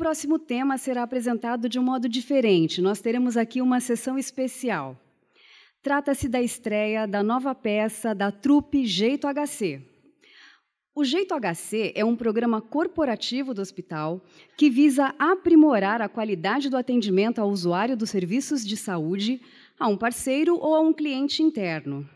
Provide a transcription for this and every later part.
próximo tema será apresentado de um modo diferente. Nós teremos aqui uma sessão especial. Trata-se da estreia da nova peça da trupe Jeito HC. O Jeito HC é um programa corporativo do hospital que visa aprimorar a qualidade do atendimento ao usuário dos serviços de saúde, a um parceiro ou a um cliente interno.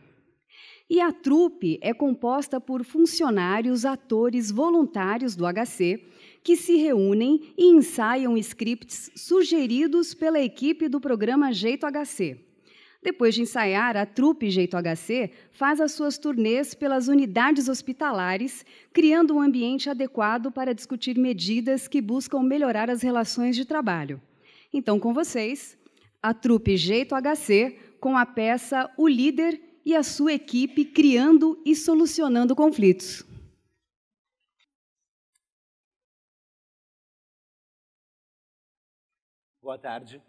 E a trupe é composta por funcionários, atores, voluntários do HC que se reúnem e ensaiam scripts sugeridos pela equipe do programa Jeito HC. Depois de ensaiar, a trupe Jeito HC faz as suas turnês pelas unidades hospitalares, criando um ambiente adequado para discutir medidas que buscam melhorar as relações de trabalho. Então, com vocês, a trupe Jeito HC com a peça O Líder e a sua equipe criando e solucionando conflitos. Boa tarde.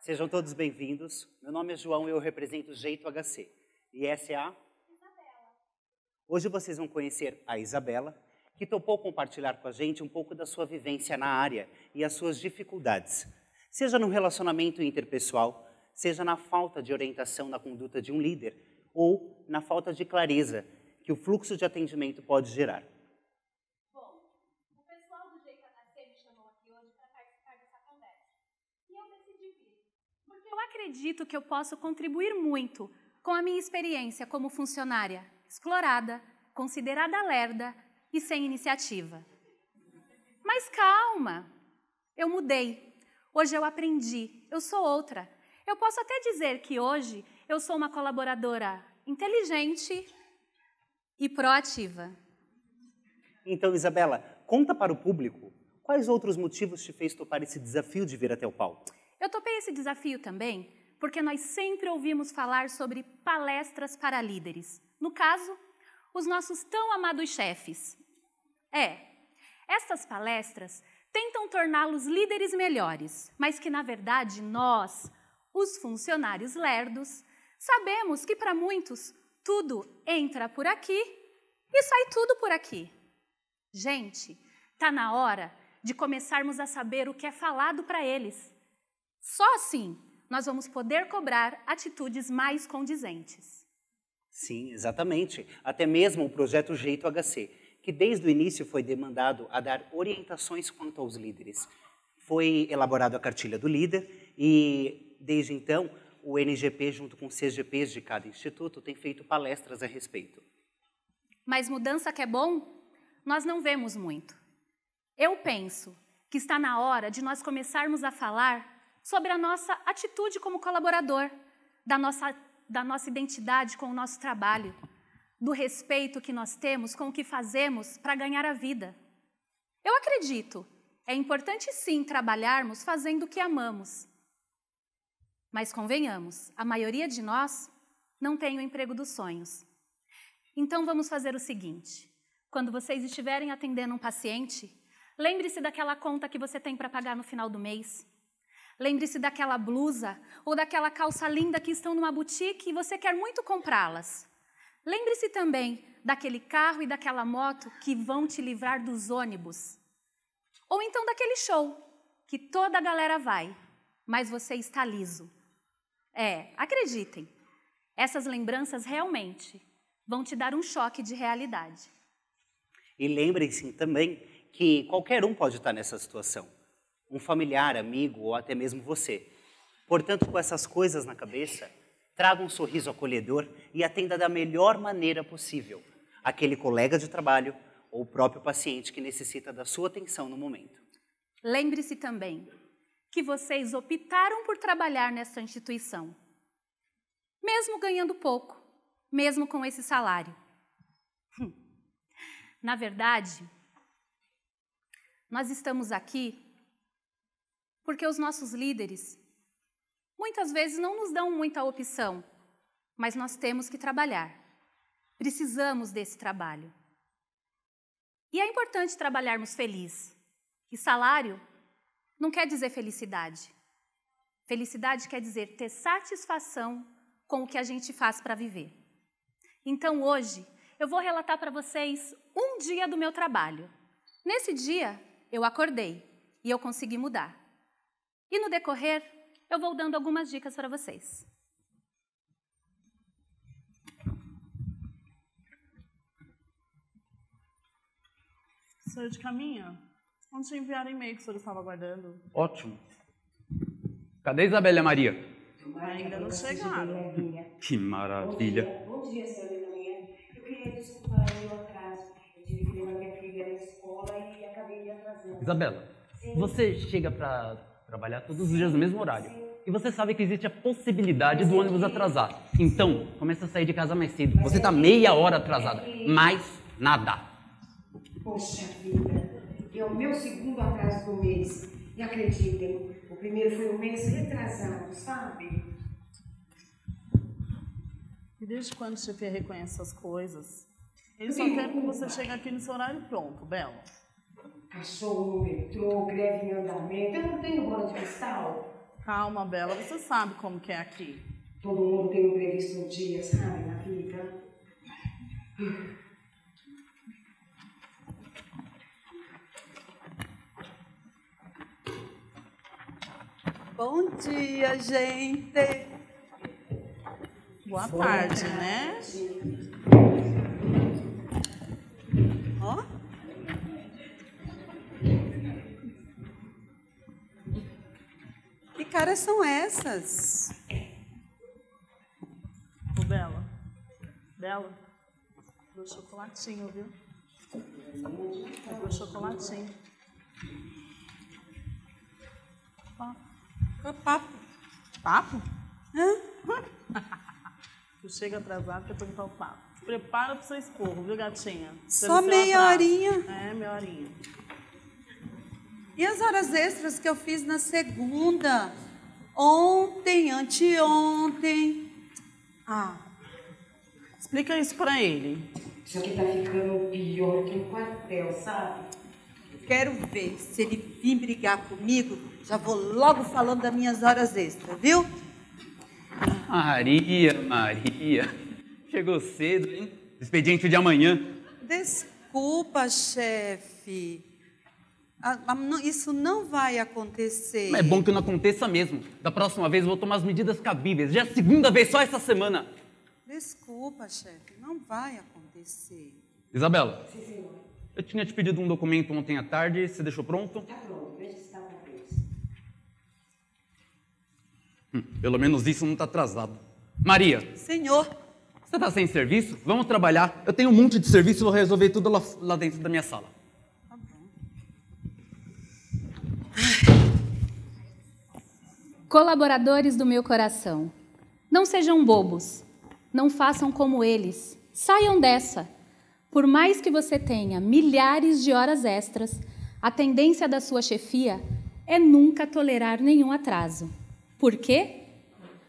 Sejam todos bem-vindos. Meu nome é João e eu represento o Jeito HC. E essa é a Isabela. Hoje vocês vão conhecer a Isabela, que topou compartilhar com a gente um pouco da sua vivência na área e as suas dificuldades, seja no relacionamento interpessoal, seja na falta de orientação na conduta de um líder ou na falta de clareza que o fluxo de atendimento pode gerar. Acredito que eu posso contribuir muito com a minha experiência como funcionária explorada, considerada lerda e sem iniciativa. Mas calma, eu mudei. Hoje eu aprendi, eu sou outra. Eu posso até dizer que hoje eu sou uma colaboradora inteligente e proativa. Então, Isabela, conta para o público quais outros motivos te fez topar esse desafio de vir até o palco. Topei esse desafio também porque nós sempre ouvimos falar sobre palestras para líderes. No caso, os nossos tão amados chefes. É, estas palestras tentam torná-los líderes melhores, mas que, na verdade, nós, os funcionários lerdos, sabemos que para muitos tudo entra por aqui e sai tudo por aqui. Gente, está na hora de começarmos a saber o que é falado para eles só assim nós vamos poder cobrar atitudes mais condizentes. Sim, exatamente. Até mesmo o projeto Jeito HC, que desde o início foi demandado a dar orientações quanto aos líderes. Foi elaborada a cartilha do líder e, desde então, o NGP, junto com os CGPs de cada instituto, tem feito palestras a respeito. Mas mudança que é bom, nós não vemos muito. Eu penso que está na hora de nós começarmos a falar sobre a nossa atitude como colaborador, da nossa, da nossa identidade com o nosso trabalho, do respeito que nós temos com o que fazemos para ganhar a vida. Eu acredito, é importante sim trabalharmos fazendo o que amamos. Mas convenhamos, a maioria de nós não tem o emprego dos sonhos. Então vamos fazer o seguinte: quando vocês estiverem atendendo um paciente, lembre-se daquela conta que você tem para pagar no final do mês. Lembre-se daquela blusa ou daquela calça linda que estão numa boutique e você quer muito comprá-las. Lembre-se também daquele carro e daquela moto que vão te livrar dos ônibus. Ou então daquele show que toda a galera vai, mas você está liso. É, acreditem, essas lembranças realmente vão te dar um choque de realidade. E lembrem-se também que qualquer um pode estar nessa situação um familiar, amigo ou até mesmo você. Portanto, com essas coisas na cabeça, traga um sorriso acolhedor e atenda da melhor maneira possível aquele colega de trabalho ou o próprio paciente que necessita da sua atenção no momento. Lembre-se também que vocês optaram por trabalhar nessa instituição, mesmo ganhando pouco, mesmo com esse salário. Hum. Na verdade, nós estamos aqui porque os nossos líderes muitas vezes não nos dão muita opção, mas nós temos que trabalhar. Precisamos desse trabalho. E é importante trabalharmos feliz. E salário não quer dizer felicidade. Felicidade quer dizer ter satisfação com o que a gente faz para viver. Então hoje eu vou relatar para vocês um dia do meu trabalho. Nesse dia eu acordei e eu consegui mudar. E no decorrer, eu vou dando algumas dicas para vocês. Senhor de caminho, onde te enviaram e-mail que o senhor estava aguardando? Ótimo. Cadê Isabela e a Maria? Ainda não chegaram. Que maravilha. Bom dia, senhora Maria. Eu queria desculpar o meu atraso. Eu tive que levar minha filha na escola e acabei me atrasando. Isabela, você chega para trabalhar todos os dias no mesmo horário. E você sabe que existe a possibilidade do ônibus atrasar. Então, começa a sair de casa mais cedo. Você está meia hora atrasada. Mais nada. Poxa vida, é o meu segundo atraso do mês. E acreditem, o primeiro foi um mês retrasado, sabe? E desde quando o chefe reconhece essas coisas? Ele só quer que você chegue aqui no seu horário pronto, Bela. Cachorro no metrô, greve em andamento. Eu não tenho bola de cristal. Calma, Bela, você sabe como que é aqui. Todo mundo tem um previsto um dia, sabe, na vida. Bom dia, gente. Boa tarde, né? Caras são essas? Ô, Bela. Bela, do chocolatinho, viu? Do chocolatinho. Ó, Papo. Papo? Hã? Tu chega atrasado, quer perguntar o papo. Prepara pro seu esporro, viu, gatinha? Só Pelo seu meia atraso. horinha. É, meia horinha. E as horas extras que eu fiz na segunda? Ontem, anteontem. Ah, Explica isso pra ele. Isso aqui tá ficando pior que um quartel, sabe? quero ver se ele vir brigar comigo. Já vou logo falando das minhas horas extras, viu? Maria, Maria. Chegou cedo, hein? Expediente de amanhã. Desculpa, chefe. Isso não vai acontecer. É bom que não aconteça mesmo. Da próxima vez eu vou tomar as medidas cabíveis. Já é a segunda vez só essa semana. Desculpa, chefe. Não vai acontecer. Isabela. Eu tinha te pedido um documento ontem à tarde. Você deixou pronto? Tá pronto, veja se pra vez. Hum, pelo menos isso não está atrasado. Maria, Senhor, você está sem serviço? Vamos trabalhar. Eu tenho um monte de serviço e vou resolver tudo lá, lá dentro da minha sala. Colaboradores do meu coração, não sejam bobos, não façam como eles, saiam dessa. Por mais que você tenha milhares de horas extras, a tendência da sua chefia é nunca tolerar nenhum atraso. Por quê?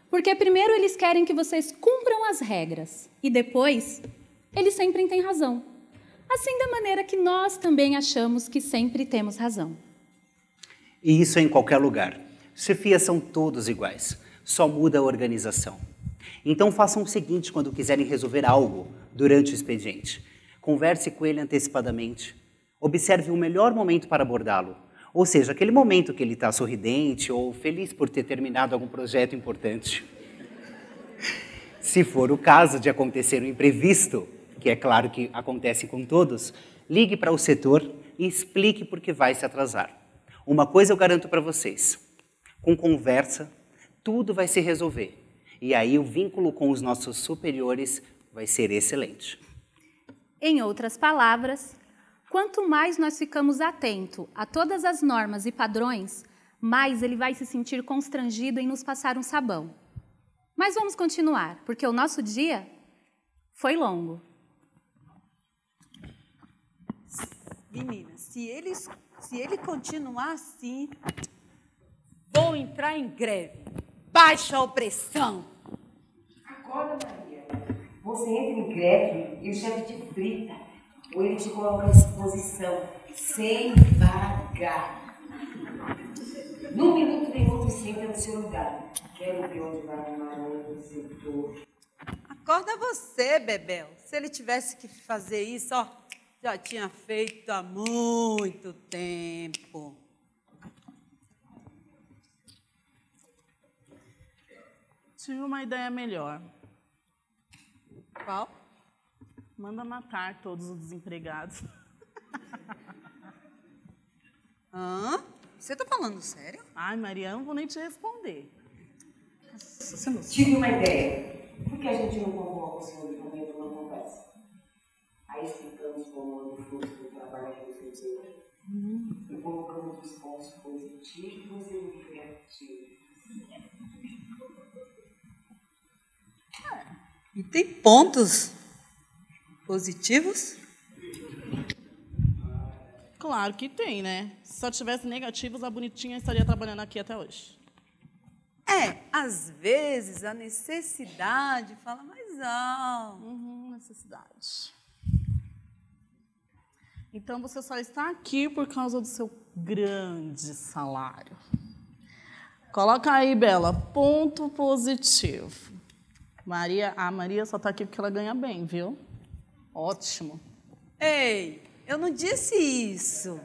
Porque primeiro eles querem que vocês cumpram as regras e depois eles sempre têm razão. Assim da maneira que nós também achamos que sempre temos razão. E isso é em qualquer lugar. Chefias são todos iguais, só muda a organização. Então façam o seguinte quando quiserem resolver algo durante o expediente. Converse com ele antecipadamente. Observe o melhor momento para abordá-lo. Ou seja, aquele momento que ele está sorridente ou feliz por ter terminado algum projeto importante. Se for o caso de acontecer um imprevisto, que é claro que acontece com todos, ligue para o setor e explique por que vai se atrasar. Uma coisa eu garanto para vocês: com conversa, tudo vai se resolver. E aí o vínculo com os nossos superiores vai ser excelente. Em outras palavras, quanto mais nós ficamos atentos a todas as normas e padrões, mais ele vai se sentir constrangido em nos passar um sabão. Mas vamos continuar, porque o nosso dia foi longo. menina, se ele, se ele continuar assim, vou entrar em greve. Baixa a opressão. Acorda, Maria. Você entra em greve e o chefe te frita. Ou ele te coloca à disposição. Sem vaga. Num minuto tem outro senta no seu lugar. Quero ver onde vai arrumar outro setor. Acorda você, Bebel. Se ele tivesse que fazer isso, ó, já tinha feito há muito tempo. Tive uma ideia melhor. Qual? Manda matar todos os desempregados. Hã? Você tá falando sério? Ai, Maria, eu não vou nem te responder. Tive uma ideia. Por que a gente não convoca o senhor também para uma conversa? Aí explicamos como anda o fluxo do trabalho que você desenvolve. E colocamos os pontos positivos e negativos. E tem pontos positivos? Claro que tem, né? Se só tivesse negativos, a bonitinha estaria trabalhando aqui até hoje. É, às vezes a necessidade fala mais alto. Uhum, necessidade. Então você só está aqui por causa do seu grande salário. Coloca aí, Bela, ponto positivo. Maria, a Maria só está aqui porque ela ganha bem, viu? Ótimo. Ei, eu não disse isso.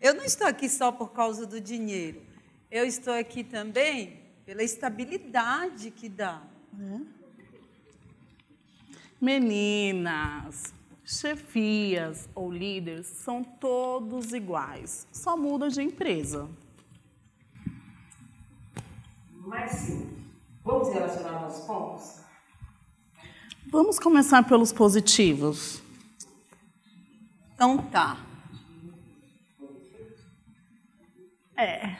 Eu não estou aqui só por causa do dinheiro. Eu estou aqui também pela estabilidade que dá. Meninas, chefias ou líderes são todos iguais, só muda de empresa. Mas sim, vamos relacionar nossos pontos? Vamos começar pelos positivos. Então tá. É.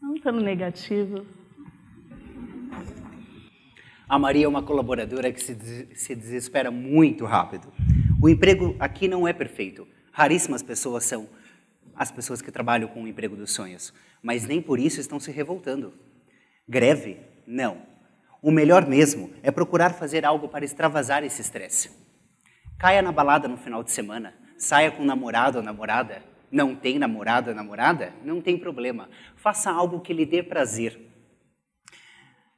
Vamos pelo negativo. A Maria é uma colaboradora que se, des- se desespera muito rápido. O emprego aqui não é perfeito. Raríssimas pessoas são as pessoas que trabalham com o emprego dos sonhos, mas nem por isso estão se revoltando. Greve? Não. O melhor mesmo é procurar fazer algo para extravasar esse estresse. Caia na balada no final de semana, saia com namorado ou namorada. Não tem namorado ou namorada? Não tem problema. Faça algo que lhe dê prazer.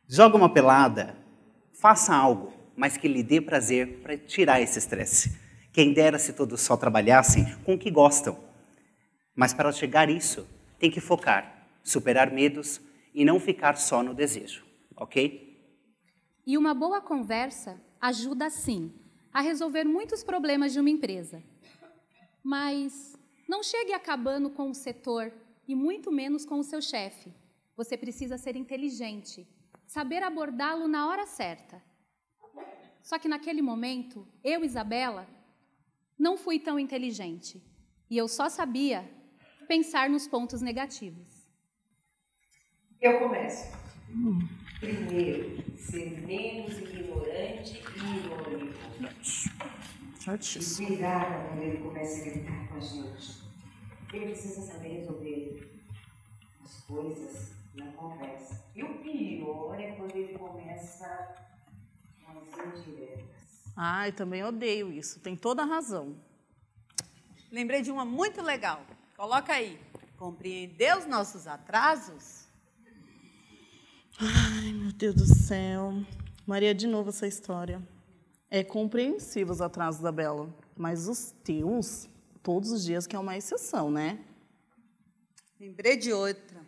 Joga uma pelada, faça algo, mas que lhe dê prazer para tirar esse estresse. Quem dera se todos só trabalhassem com o que gostam. Mas para chegar isso, tem que focar, superar medos e não ficar só no desejo, ok? E uma boa conversa ajuda, sim, a resolver muitos problemas de uma empresa. Mas não chegue acabando com o setor e muito menos com o seu chefe. Você precisa ser inteligente, saber abordá-lo na hora certa. Só que naquele momento, eu, Isabela, não fui tão inteligente. E eu só sabia pensar nos pontos negativos. Eu começo. Primeiro, ser menos ignorante e irônico. E cuidado quando ele começa a gritar com a gente. Ele precisa saber resolver as coisas na conversa. E o pior é quando ele começa com as indiretas. Ai, também odeio isso. Tem toda a razão. Lembrei de uma muito legal. Coloca aí. Compreender os nossos atrasos? Ai, meu Deus do céu. Maria, de novo essa história. É compreensível os atrasos da Bela, mas os teus, todos os dias que é uma exceção, né? Lembrei de outra.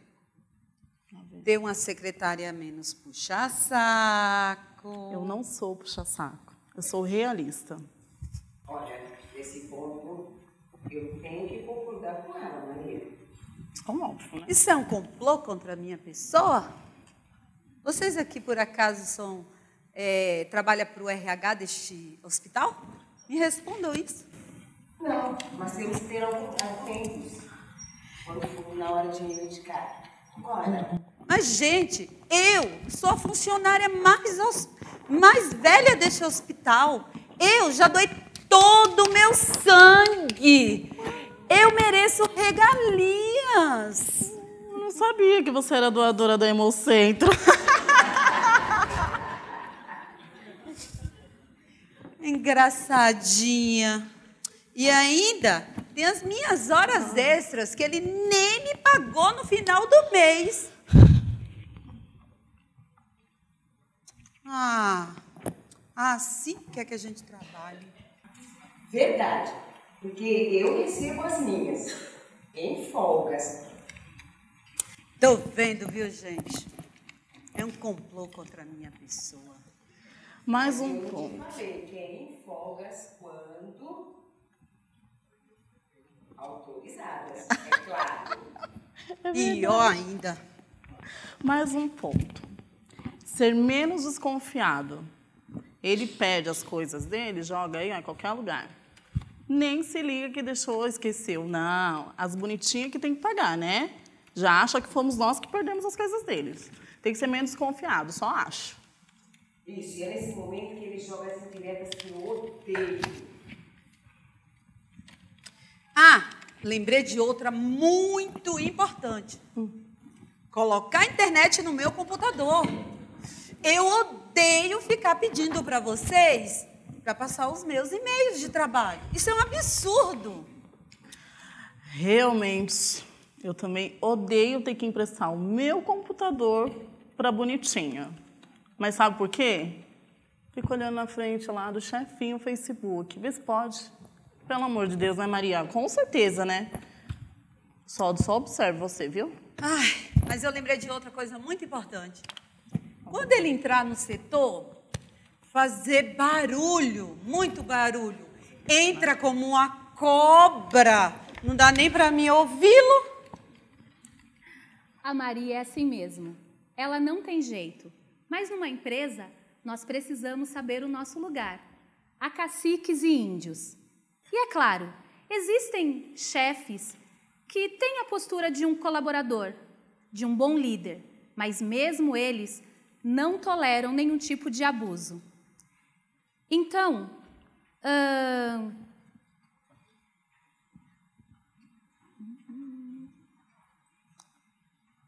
Ter uma secretária a menos puxar saco. Eu não sou puxa-saco. Eu sou realista. Olha, nesse ponto, eu tenho que concordar com ela, Maria. Como óbvio, né? Isso é um complô contra a minha pessoa? Vocês aqui, por acaso, são é, trabalham para o RH deste hospital? Me respondam isso. Não, mas temos que ter algum- atentos quando for na hora de reivindicar. Agora, Mas, gente, eu sou a funcionária mais, mais velha deste hospital. Eu já doei todo o meu sangue. Eu mereço regalias. Eu não sabia que você era doadora da Hemocentro. Engraçadinha. E ainda tem as minhas horas extras que ele nem me pagou no final do mês. Ah, assim que é que a gente trabalha. verdade, porque eu recebo as minhas em folgas. Tô vendo, viu, gente? É um complô contra a minha pessoa. Mais um Eu te ponto. falei, querem folgas quando autorizadas, é claro. Pior ainda. Mais um ponto. Ser menos desconfiado. Ele pede as coisas dele, joga aí em qualquer lugar. Nem se liga que deixou, esqueceu. Não, as bonitinhas que tem que pagar, né? Já acha que fomos nós que perdemos as coisas deles. Tem que ser menos desconfiado, só acho. Isso, e é nesse momento que ele joga as indiretas que eu odeio. Ah, lembrei de outra muito importante. Colocar a internet no meu computador. Eu odeio ficar pedindo para vocês para passar os meus e-mails de trabalho. Isso é um absurdo. Realmente, eu também odeio ter que emprestar o meu computador para bonitinha. Mas sabe por quê? Fico olhando na frente lá do chefinho Facebook. Vê se pode. Pelo amor de Deus, né, Maria? Com certeza, né? Só, só observe você, viu? Ai, mas eu lembrei de outra coisa muito importante. Quando ele entrar no setor, fazer barulho, muito barulho. Entra como uma cobra. Não dá nem para mim ouvi-lo. A Maria é assim mesmo. Ela não tem jeito. Mas numa empresa, nós precisamos saber o nosso lugar. Há caciques e índios. E é claro, existem chefes que têm a postura de um colaborador, de um bom líder, mas mesmo eles não toleram nenhum tipo de abuso. Então, ahn,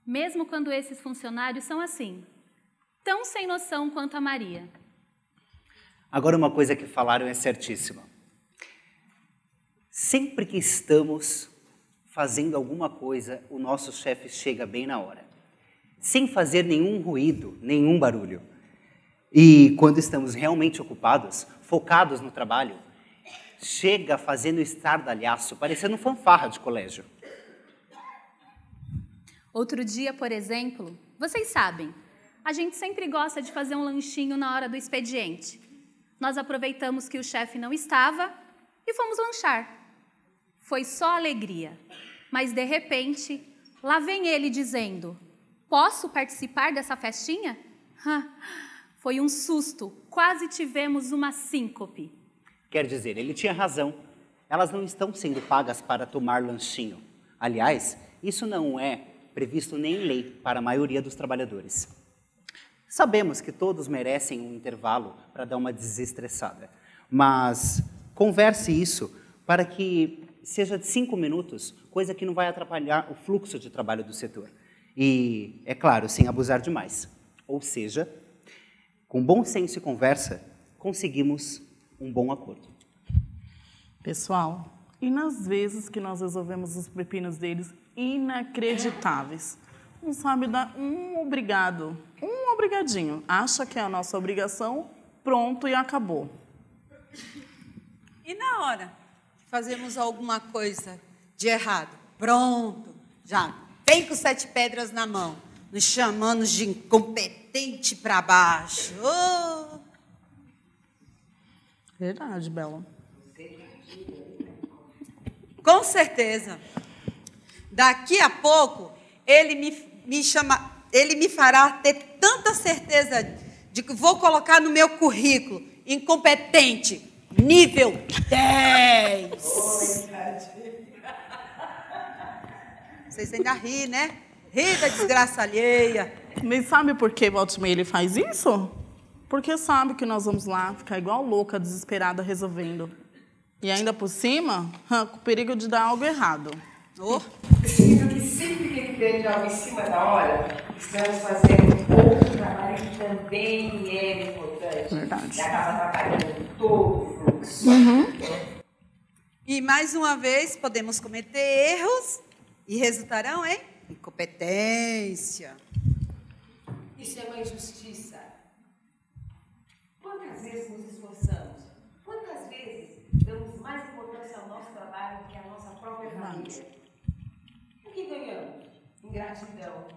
mesmo quando esses funcionários são assim, tão sem noção quanto a Maria. Agora, uma coisa que falaram é certíssima. Sempre que estamos fazendo alguma coisa, o nosso chefe chega bem na hora, sem fazer nenhum ruído, nenhum barulho. E quando estamos realmente ocupados, focados no trabalho, chega fazendo estardalhaço, parecendo fanfarra de colégio. Outro dia, por exemplo, vocês sabem, a gente sempre gosta de fazer um lanchinho na hora do expediente. Nós aproveitamos que o chefe não estava e fomos lanchar. Foi só alegria. Mas de repente, lá vem ele dizendo: Posso participar dessa festinha? Foi um susto, quase tivemos uma síncope. Quer dizer, ele tinha razão. Elas não estão sendo pagas para tomar lanchinho. Aliás, isso não é previsto nem em lei para a maioria dos trabalhadores. Sabemos que todos merecem um intervalo para dar uma desestressada, mas converse isso para que seja de cinco minutos, coisa que não vai atrapalhar o fluxo de trabalho do setor. E, é claro, sem abusar demais. Ou seja, com bom senso e conversa, conseguimos um bom acordo. Pessoal, e nas vezes que nós resolvemos os pepinos deles inacreditáveis? Não sabe dar um obrigado, um obrigadinho. Acha que é a nossa obrigação, pronto e acabou. E na hora que fazemos alguma coisa de errado, pronto, já vem com sete pedras na mão, nos chamando de incompetente para baixo. Oh! Verdade, Bela. Com certeza. Daqui a pouco ele me, me chama, ele me fará ter tanta certeza de que vou colocar no meu currículo incompetente, nível 10. Vocês ainda ri, né? Ri da desgraça alheia. Mas sabe por que Baltimore ele faz isso? Porque sabe que nós vamos lá ficar igual louca, desesperada, resolvendo. E ainda por cima, com o perigo de dar algo errado. Oh, que sempre de algo em cima da hora, estamos fazendo outro trabalho que também é importante. Verdade. E acaba atrapalhando todo o fluxo. E mais uma vez podemos cometer erros e resultarão em incompetência. Isso é uma injustiça. Quantas vezes nos esforçamos? Quantas vezes damos mais importância ao nosso trabalho que à nossa própria família? O que ganhamos? Ingratidão.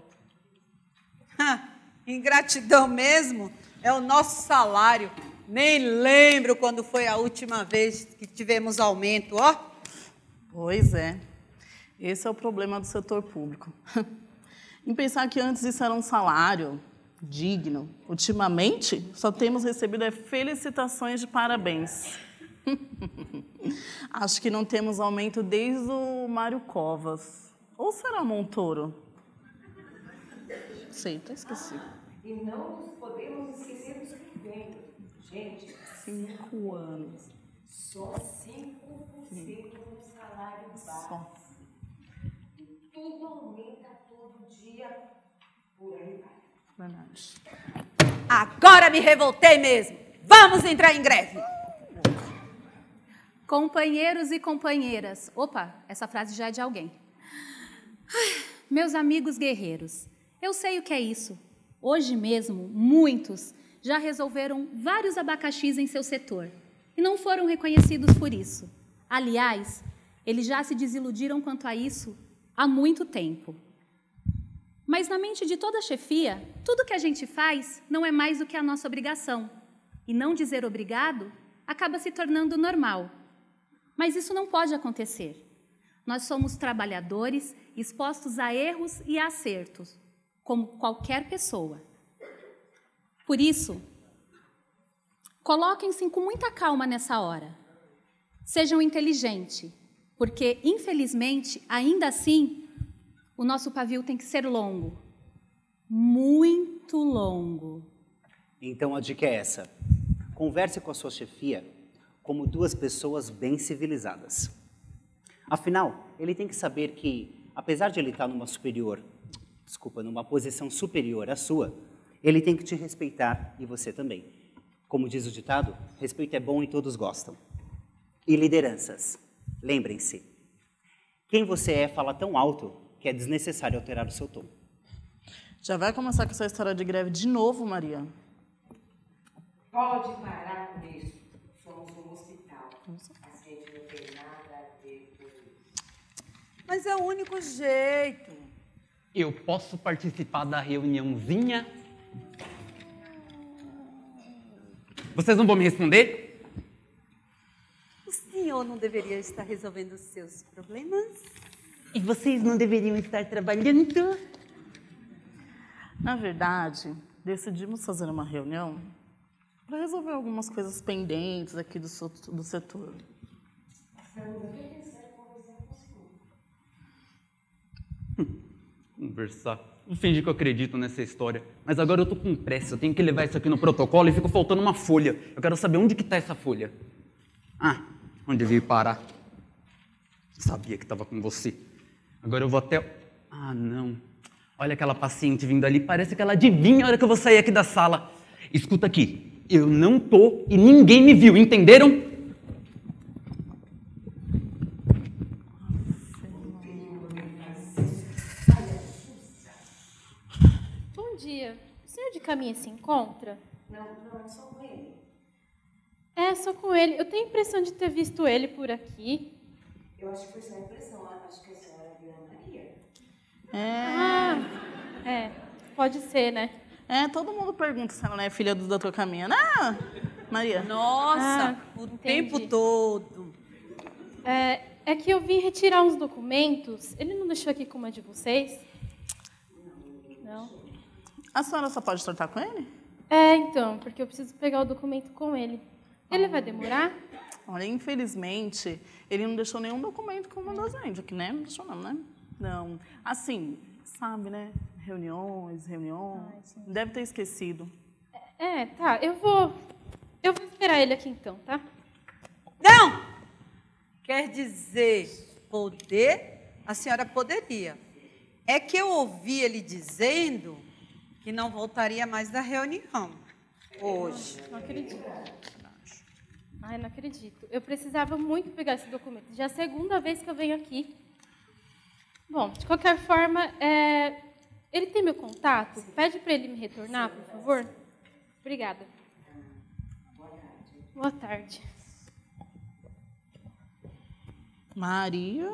Ha, Ingratidão mesmo é o nosso salário. Nem lembro quando foi a última vez que tivemos aumento, ó. Pois é. Esse é o problema do setor público. em pensar que antes isso era um salário digno. Ultimamente, só temos recebido é felicitações de parabéns. Acho que não temos aumento desde o Mário Covas. Ou será Montoro? Sei, até esqueci. E não nos podemos esquecer dos pequenos. Gente, Cinco anos. só 5% no salário base. Só. Tudo aumenta todo dia. Por aí vai. Verdade. Agora me revoltei mesmo. Vamos entrar em greve. Companheiros e companheiras. Opa, essa frase já é de alguém. Meus amigos guerreiros, eu sei o que é isso. Hoje mesmo, muitos já resolveram vários abacaxis em seu setor e não foram reconhecidos por isso. Aliás, eles já se desiludiram quanto a isso há muito tempo. Mas na mente de toda chefia, tudo que a gente faz não é mais do que a nossa obrigação. E não dizer obrigado acaba se tornando normal. Mas isso não pode acontecer. Nós somos trabalhadores expostos a erros e acertos, como qualquer pessoa. Por isso, coloquem-se com muita calma nessa hora. Sejam inteligentes, porque, infelizmente, ainda assim, o nosso pavio tem que ser longo. Muito longo. Então a dica é essa: converse com a sua chefia como duas pessoas bem civilizadas. Afinal, ele tem que saber que, apesar de ele estar numa superior, desculpa, numa posição superior à sua, ele tem que te respeitar e você também. Como diz o ditado, respeito é bom e todos gostam. E lideranças, lembrem-se, quem você é fala tão alto que é desnecessário alterar o seu tom. Já vai começar com essa história de greve de novo, Maria? Pode parar com isso. Somos um hospital. A gente não tem nada a ver com isso. Mas é o único jeito. Eu posso participar da reuniãozinha? Vocês não vão me responder? O senhor não deveria estar resolvendo os seus problemas? E vocês não deveriam estar trabalhando? Na verdade, decidimos fazer uma reunião para resolver algumas coisas pendentes aqui do, do setor. Conversar. Vou fingir que eu acredito nessa história. Mas agora eu tô com pressa, eu tenho que levar isso aqui no protocolo e fica faltando uma folha. Eu quero saber onde que tá essa folha. Ah, onde veio parar? Sabia que estava com você. Agora eu vou até. Ah, não. Olha aquela paciente vindo ali, parece que ela adivinha a hora que eu vou sair aqui da sala. Escuta aqui, eu não tô e ninguém me viu, entenderam? Bom dia. Caminho se encontra? Não, não, é só com ele. É, só com ele. Eu tenho a impressão de ter visto ele por aqui. Eu acho que foi só impressão. Acho que a senhora viu a Maria. É, Ah, é. Pode ser, né? é, todo mundo pergunta se ela não é filha do Dr. Caminha. Não, Maria. Nossa, Ah, o entendi. tempo todo. É, é que eu vim retirar uns documentos. Ele não deixou aqui com uma de vocês? Não. A senhora só pode tratar com ele? É, então, porque eu preciso pegar o documento com ele. Ele vai demorar? Olha, infelizmente, ele não deixou nenhum documento com uma da gente aqui, né? Não deixou não, né? Não. Assim, sabe, né? Reuniões, reuniões. Deve ter esquecido. É, tá. Eu vou. Eu vou esperar ele aqui então, tá? Não! Quer dizer, poder, a senhora poderia. É que eu ouvi ele dizendo que não voltaria mais da reunião hoje. Não acredito. Ai, não acredito. Eu precisava muito pegar esse documento. Já é a segunda vez que eu venho aqui. Bom, de qualquer forma, é, ele tem meu contato? Pede para ele me retornar, por favor. Obrigada. Boa tarde. Maria?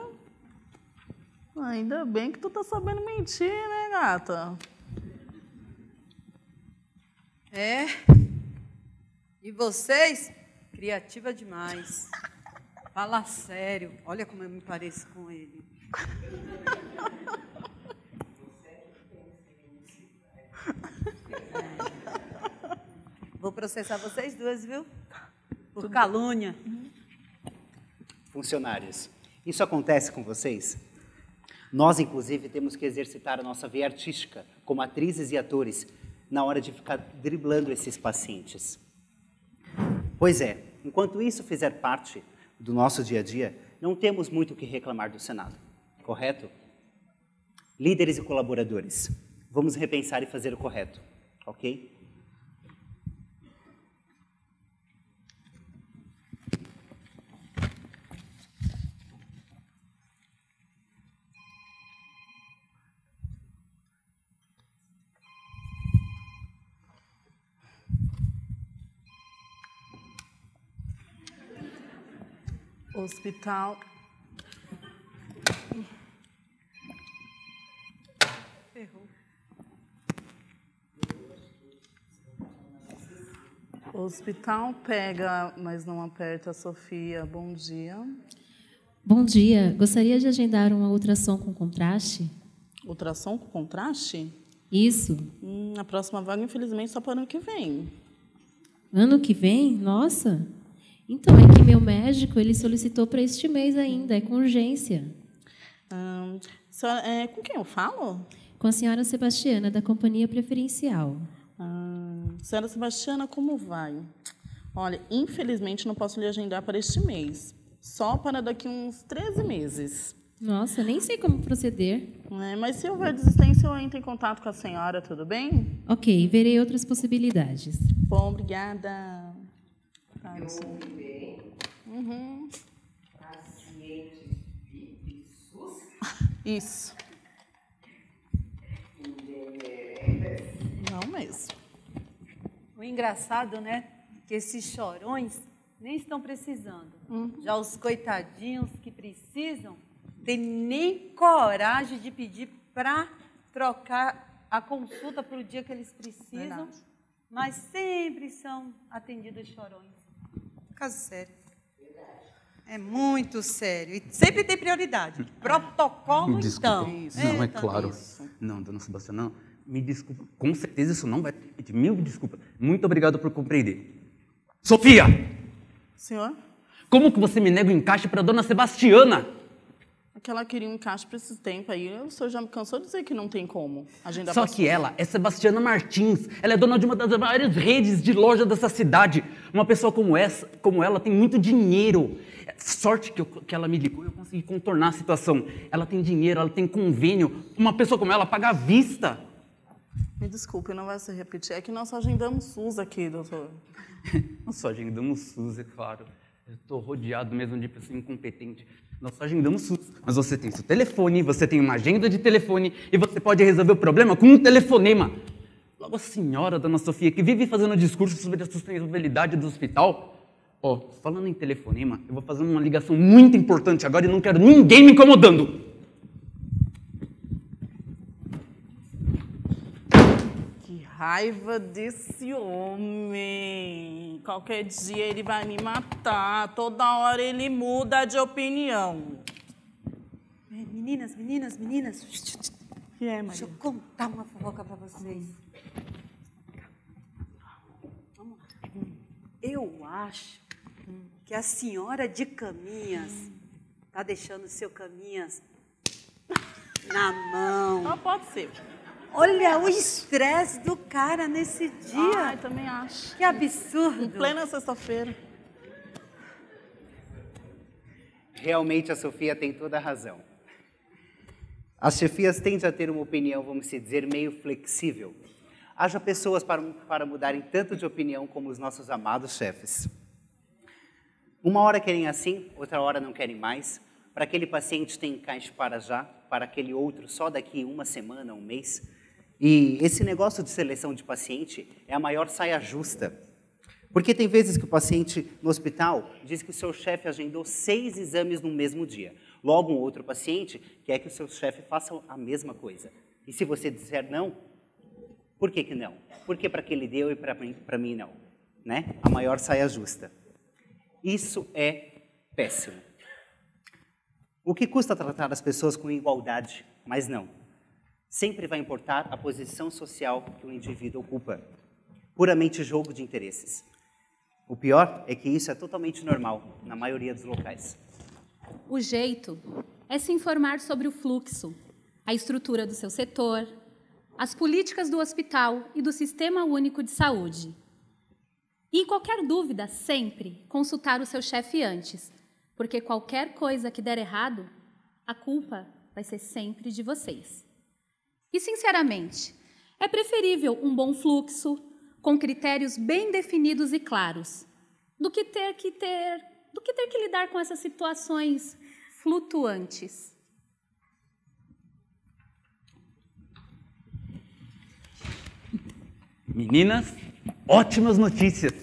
Ainda bem que tu tá sabendo mentir, né, gata? É. E vocês? Criativa demais. Fala sério. Olha como eu me pareço com ele. É. Vou processar vocês duas, viu? Por calúnia. Funcionários, isso acontece com vocês? Nós, inclusive, temos que exercitar a nossa veia artística, como atrizes e atores, na hora de ficar driblando esses pacientes. Pois é, enquanto isso fizer parte do nosso dia a dia, não temos muito o que reclamar do Senado, correto? Líderes e colaboradores, vamos repensar e fazer o correto, ok? Hospital. Ferrou. Hospital pega, mas não aperta. Sofia, bom dia. Bom dia. Gostaria de agendar uma ultrassom com contraste? Ultrassom com contraste? Isso. Hum, a próxima vaga, infelizmente, só para o ano que vem. Ano que vem? Nossa. Então, é que meu médico ele solicitou para este mês ainda, é com urgência. Hum, senhora, é, com quem eu falo? Com a senhora Sebastiana, da Companhia Preferencial. Senhora Sebastiana, como vai? Olha, infelizmente não posso lhe agendar para este mês. Só para daqui uns 13 meses. Nossa, nem sei como proceder. É, mas se houver desistência, eu entro em contato com a senhora, tudo bem? Ok, verei outras possibilidades. Bom, obrigada. Tá, Uhum. Paciente SUS. Isso. Não mesmo. O engraçado, né? Que esses chorões nem estão precisando. Já os coitadinhos que precisam, têm nem coragem de pedir para trocar a consulta para o dia que eles precisam, Verdade. mas sempre são atendidos chorões. Caso sério. É muito sério. E sempre tem prioridade. Protocolo, desculpa. então. Isso. Não, é claro. isso. Não, dona Sebastiana, não. Me desculpa. Com certeza isso não vai repetir. Mil desculpas. Muito obrigado por compreender. Sofia! Senhor? Como que você me nega o encaixe para dona Sebastiana? É que ela queria um encaixe para esse tempo aí. O senhor já me cansou de dizer que não tem como agendar Só que ela é Sebastiana Martins. Ela é dona de uma das maiores redes de loja dessa cidade. Uma pessoa como essa, como ela, tem muito dinheiro. Sorte que, eu- que ela me ligou eu consegui contornar a situação. Ela tem dinheiro, ela tem convênio. Uma pessoa como ela paga à vista. Me desculpe, não vai se repetir. É que nós só agendamos SUS aqui, doutor. Nós só agendamos SUS, é claro. Eu estou rodeado mesmo de pessoa incompetente. Nós só agendamos SUS. Mas você tem seu telefone, você tem uma agenda de telefone e você pode resolver o problema com um telefonema. Logo a senhora, dona Sofia, que vive fazendo discurso sobre a sustentabilidade do hospital. Ó, falando em telefonema, eu vou fazer uma ligação muito importante agora e não quero ninguém me incomodando. Que raiva desse homem. Qualquer dia ele vai me matar. Toda hora ele muda de opinião. É, Meninas, meninas, meninas. O que é, Deixa Maria? eu contar uma fofoca para vocês. Vamos lá. Eu acho que a senhora de Caminhas está deixando o seu Caminhas na mão. Ah, pode ser. Olha o estresse do cara nesse dia. Ai, também acho. Que absurdo. Plena sexta-feira. Realmente a Sofia tem toda a razão. As chefias tendem a ter uma opinião, vamos dizer, meio flexível. Haja pessoas para, para mudarem tanto de opinião como os nossos amados chefes. Uma hora querem assim, outra hora não querem mais. Para aquele paciente tem encaixe para já, para aquele outro só daqui uma semana, um mês. E esse negócio de seleção de paciente é a maior saia justa. Porque tem vezes que o paciente no hospital diz que o seu chefe agendou seis exames no mesmo dia. Logo, um outro paciente quer que o seu chefe faça a mesma coisa. E se você disser não, Por que, que não? Por que para que ele deu e para mim, mim não? Né? A maior saia justa. Isso é péssimo. O que custa tratar as pessoas com igualdade? Mas não. Sempre vai importar a posição social que o indivíduo ocupa. Puramente jogo de interesses. O pior é que isso é totalmente normal na maioria dos locais. O jeito é se informar sobre o fluxo, a estrutura do seu setor, as políticas do hospital e do Sistema Único de Saúde. E qualquer dúvida, sempre consultar o seu chefe antes, porque qualquer coisa que der errado, a culpa vai ser sempre de vocês. E, sinceramente, é preferível um bom fluxo, com critérios bem definidos e claros, do que ter que ter, do que ter que lidar com essas situações flutuantes. Meninas, ótimas notícias.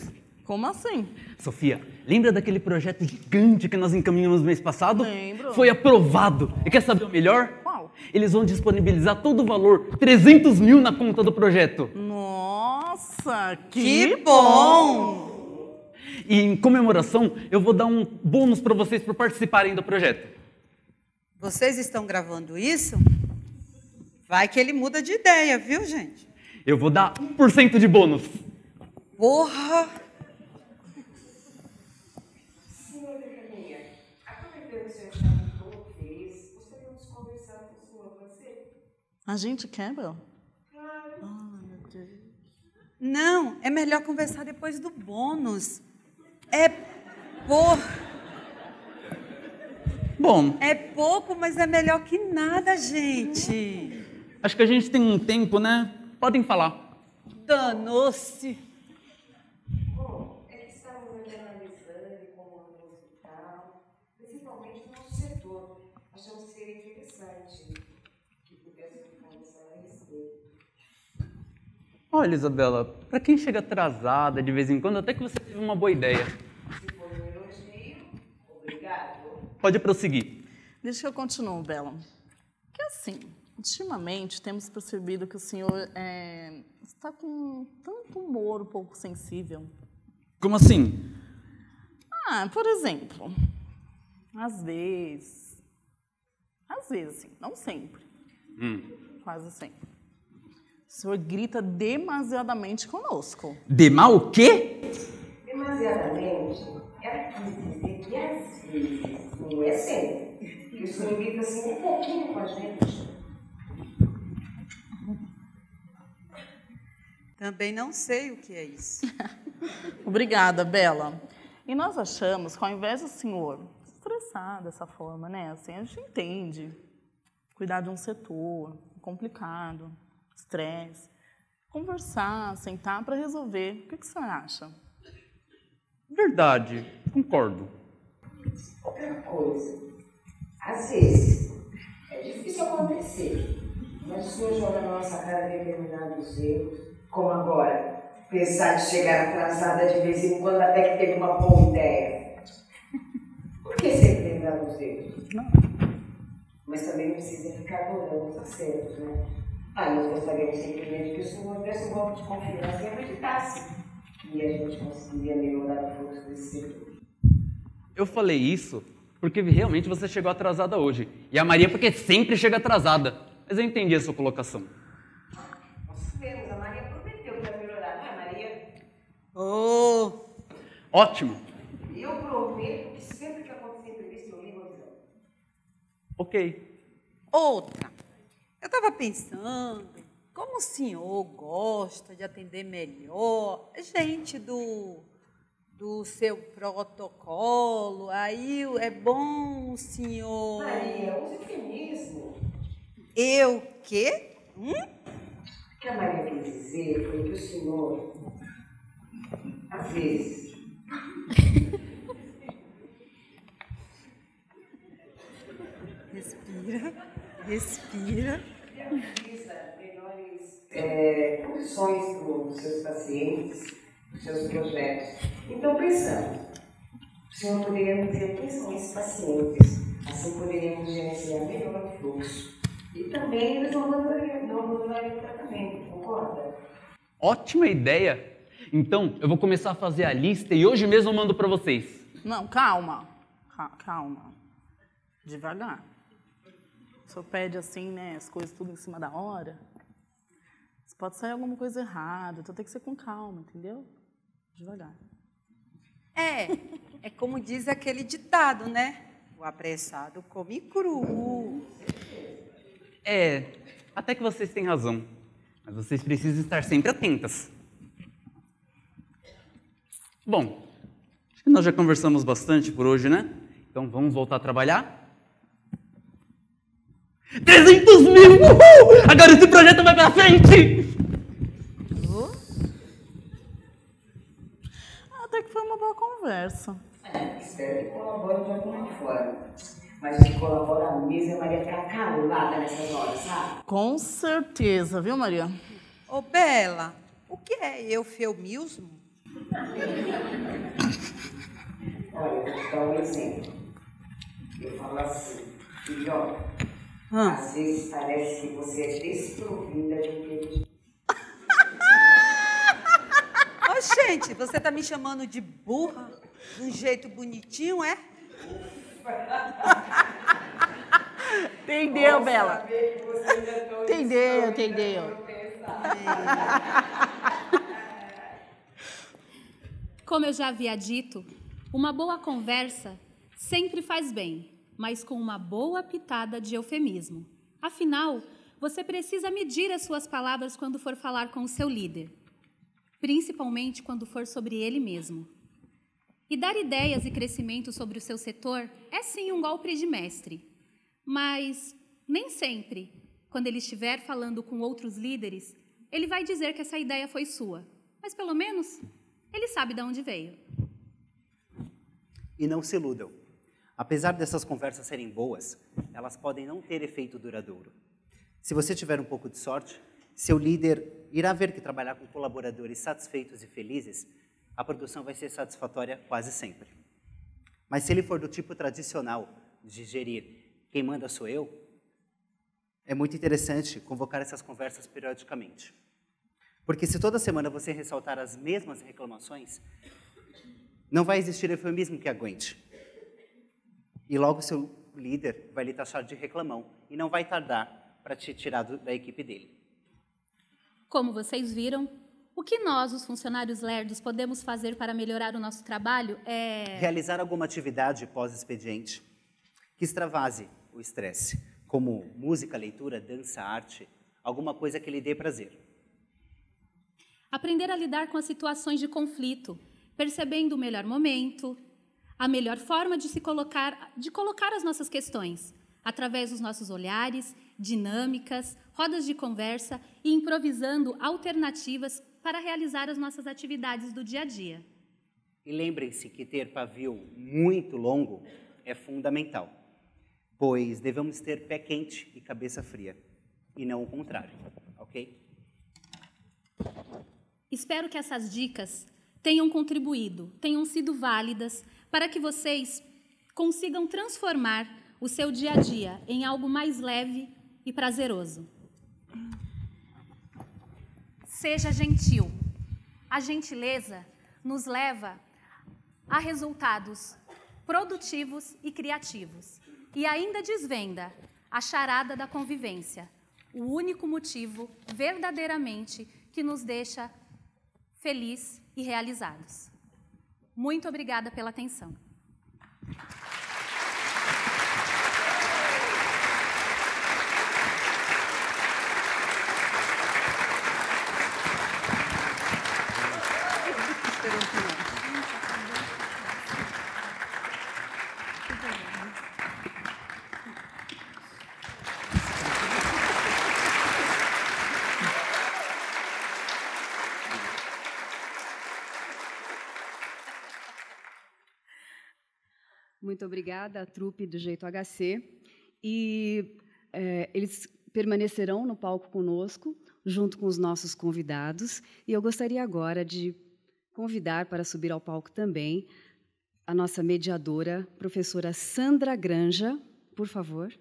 Como assim? Sofia, lembra daquele projeto gigante que nós encaminhamos no mês passado? Lembro. Foi aprovado. E quer saber o melhor? Qual? Eles vão disponibilizar todo o valor, 300 mil na conta do projeto. Nossa, que, Que bom! E em comemoração, eu vou dar um bônus para vocês por participarem do projeto. Vocês estão gravando isso? Vai que ele muda de ideia, viu, gente? Eu vou dar 1% de bônus. Porra! Senhor Caminha, aproveitando que o senhor está todo feliz, gostaríamos de conversar com o senhor, pode ser? A gente quebra? Não, é melhor conversar depois do bônus. É por... Bom, é pouco, mas é melhor que nada, gente. acho que a gente tem um tempo, né? Podem falar. Danou-se. Bom, é que estávamos aqui analisando como anda o hospital, principalmente no nosso setor. Achamos que seria interessante que pudéssemos conversar a respeito. Olha, Isabela, para quem chega atrasada de vez em quando, até que você teve uma boa ideia. Um. Pode prosseguir. Deixa que eu continuo, Bela. Que assim, ultimamente temos percebido que o senhor é, está com tanto humor pouco sensível. Como assim? Ah, por exemplo, às vezes. Às vezes, assim, não sempre. Quase sempre. O senhor grita demasiadamente conosco. Demar o quê? Demasiadamente, ela quis dizer que às vezes, não é sempre, que o senhor grita assim um pouquinho com a gente. Também não sei o que é isso. Obrigada, Bela. E nós achamos que ao invés do senhor se estressar dessa forma, né? Assim, a gente entende. Cuidar de um setor complicado, estresse. Conversar, sentar para resolver. O que, que você acha? Verdade, concordo. Outra coisa, às vezes, é difícil acontecer, mas o senhor joga na nossa cara determinados erros, como agora, pensar de chegar atrasada de vez em quando até que teve uma boa ideia. Por que sempre lembrar dos erros? Mas também não precisa ficar adorando os acertos, né? Ah, nós gostaríamos simplesmente que o senhor desse um voto de confiança e acreditasse. E a gente conseguiria melhorar o fluxo desse setor. Eu falei isso porque realmente você chegou atrasada hoje. E a Maria porque sempre chega atrasada. Mas eu entendi a sua colocação. Nós vemos, a Maria prometeu que vai melhorar, não é, Maria? Ô, Ótimo. Eu prometo que sempre que acontecer imprevisto, eu ligo avisando. Ok. outra. Eu estava pensando, como o senhor gosta de atender melhor gente do, do seu protocolo, aí é bom o senhor... Maria, use eufemismo. Eu quê? Hum? O que a Maria quis dizer foi que o senhor, às vezes, Respira, respira. realiza melhores é, condições para os seus pacientes, para os seus projetos. Então, pensando, o senhor poderia me dizer quem são esses pacientes, assim poderíamos gerenciar melhor o fluxo. E também eles não abandonariam o tratamento, concorda? Ótima ideia! Então, eu vou começar a fazer a lista e hoje mesmo eu mando para vocês. Não, calma. Ca- Calma. Devagar. Senhor pede assim, né, as coisas tudo em cima da hora. Pode sair alguma coisa errada, então tem que ser com calma, entendeu? Devagar. É, é como diz aquele ditado, né? O apressado come cru. É, até que vocês têm razão. Mas vocês precisam estar sempre atentas. Bom, acho que nós já conversamos bastante por hoje, né? Então vamos voltar a trabalhar? 300 mil! Uhul! Agora esse projeto vai pra frente! Até que foi uma boa conversa. Espero que colabore de alguma forma. Mas o que colabora mesmo é a Maria ficar calada nessas horas, sabe? Com certeza, viu, Maria? Ô, Bela, o que é eufemismo? Olha, eu vou te dar um exemplo. Eu falo assim, filhota, Hã? às vezes parece que você é desprovida de inteligência. Ô, gente, você tá me chamando de burra de um jeito bonitinho, é? Entendeu, Bela? Entendeu, entendeu. Como eu já havia dito, uma boa conversa sempre faz bem, mas com uma boa pitada de eufemismo. Afinal, você precisa medir as suas palavras quando for falar com o seu líder, principalmente quando for sobre ele mesmo. E dar ideias e crescimento sobre o seu setor é sim um golpe de mestre, mas nem sempre, quando ele estiver falando com outros líderes, ele vai dizer que essa ideia foi sua, mas pelo menos ele sabe de onde veio. E não se iludam. Apesar dessas conversas serem boas, elas podem não ter efeito duradouro. Se você tiver um pouco de sorte, seu líder irá ver que trabalhar com colaboradores satisfeitos e felizes, a produção vai ser satisfatória quase sempre. Mas se ele for do tipo tradicional de gerir quem manda sou eu, é muito interessante convocar essas conversas periodicamente. Porque se toda semana você ressaltar as mesmas reclamações, não vai existir eufemismo que aguente. E logo seu líder vai lhe taxar de reclamão e não vai tardar para te tirar do- da equipe dele. Como vocês viram, o que nós, os funcionários lerdos, podemos fazer para melhorar o nosso trabalho é. Realizar alguma atividade pós-expediente que extravase o estresse, como música, leitura, dança, arte, alguma coisa que lhe dê prazer. Aprender a lidar com as situações de conflito, percebendo o melhor momento, a melhor forma de se colocar, de colocar as nossas questões, através dos nossos olhares, dinâmicas, rodas de conversa e improvisando alternativas para realizar as nossas atividades do dia a dia. E lembrem-se que ter pavio muito longo é fundamental, pois devemos ter pé quente e cabeça fria, e não o contrário, ok? Espero que essas dicas tenham contribuído, tenham sido válidas para que vocês consigam transformar o seu dia a dia em algo mais leve e prazeroso. Seja gentil. A gentileza nos leva a resultados produtivos e criativos. E ainda desvenda a charada da convivência, o único motivo verdadeiramente que nos deixa feliz e realizados. Muito obrigada pela atenção. Muito obrigada à trupe do Jeito HC. E é, eles permanecerão no palco conosco, junto com os nossos convidados. E eu gostaria agora de convidar para subir ao palco também a nossa mediadora, professora Sandra Granja, por favor.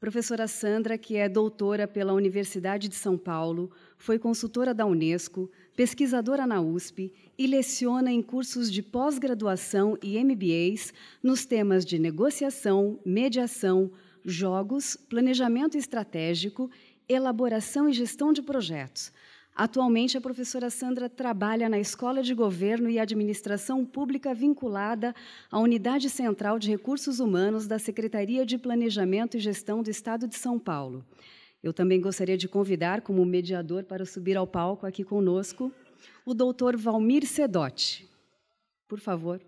Professora Sandra, que é doutora pela Universidade de São Paulo, foi consultora da Unesco, pesquisadora na USP e leciona em cursos de pós-graduação e MBAs nos temas de negociação, mediação, jogos, planejamento estratégico, elaboração e gestão de projetos. Atualmente, a professora Sandra trabalha na Escola de Governo e Administração Pública vinculada à Unidade Central de Recursos Humanos da Secretaria de Planejamento e Gestão do Estado de São Paulo. Eu também gostaria de convidar, como mediador, para subir ao palco aqui conosco, o doutor Valmir Sedotti. Por favor.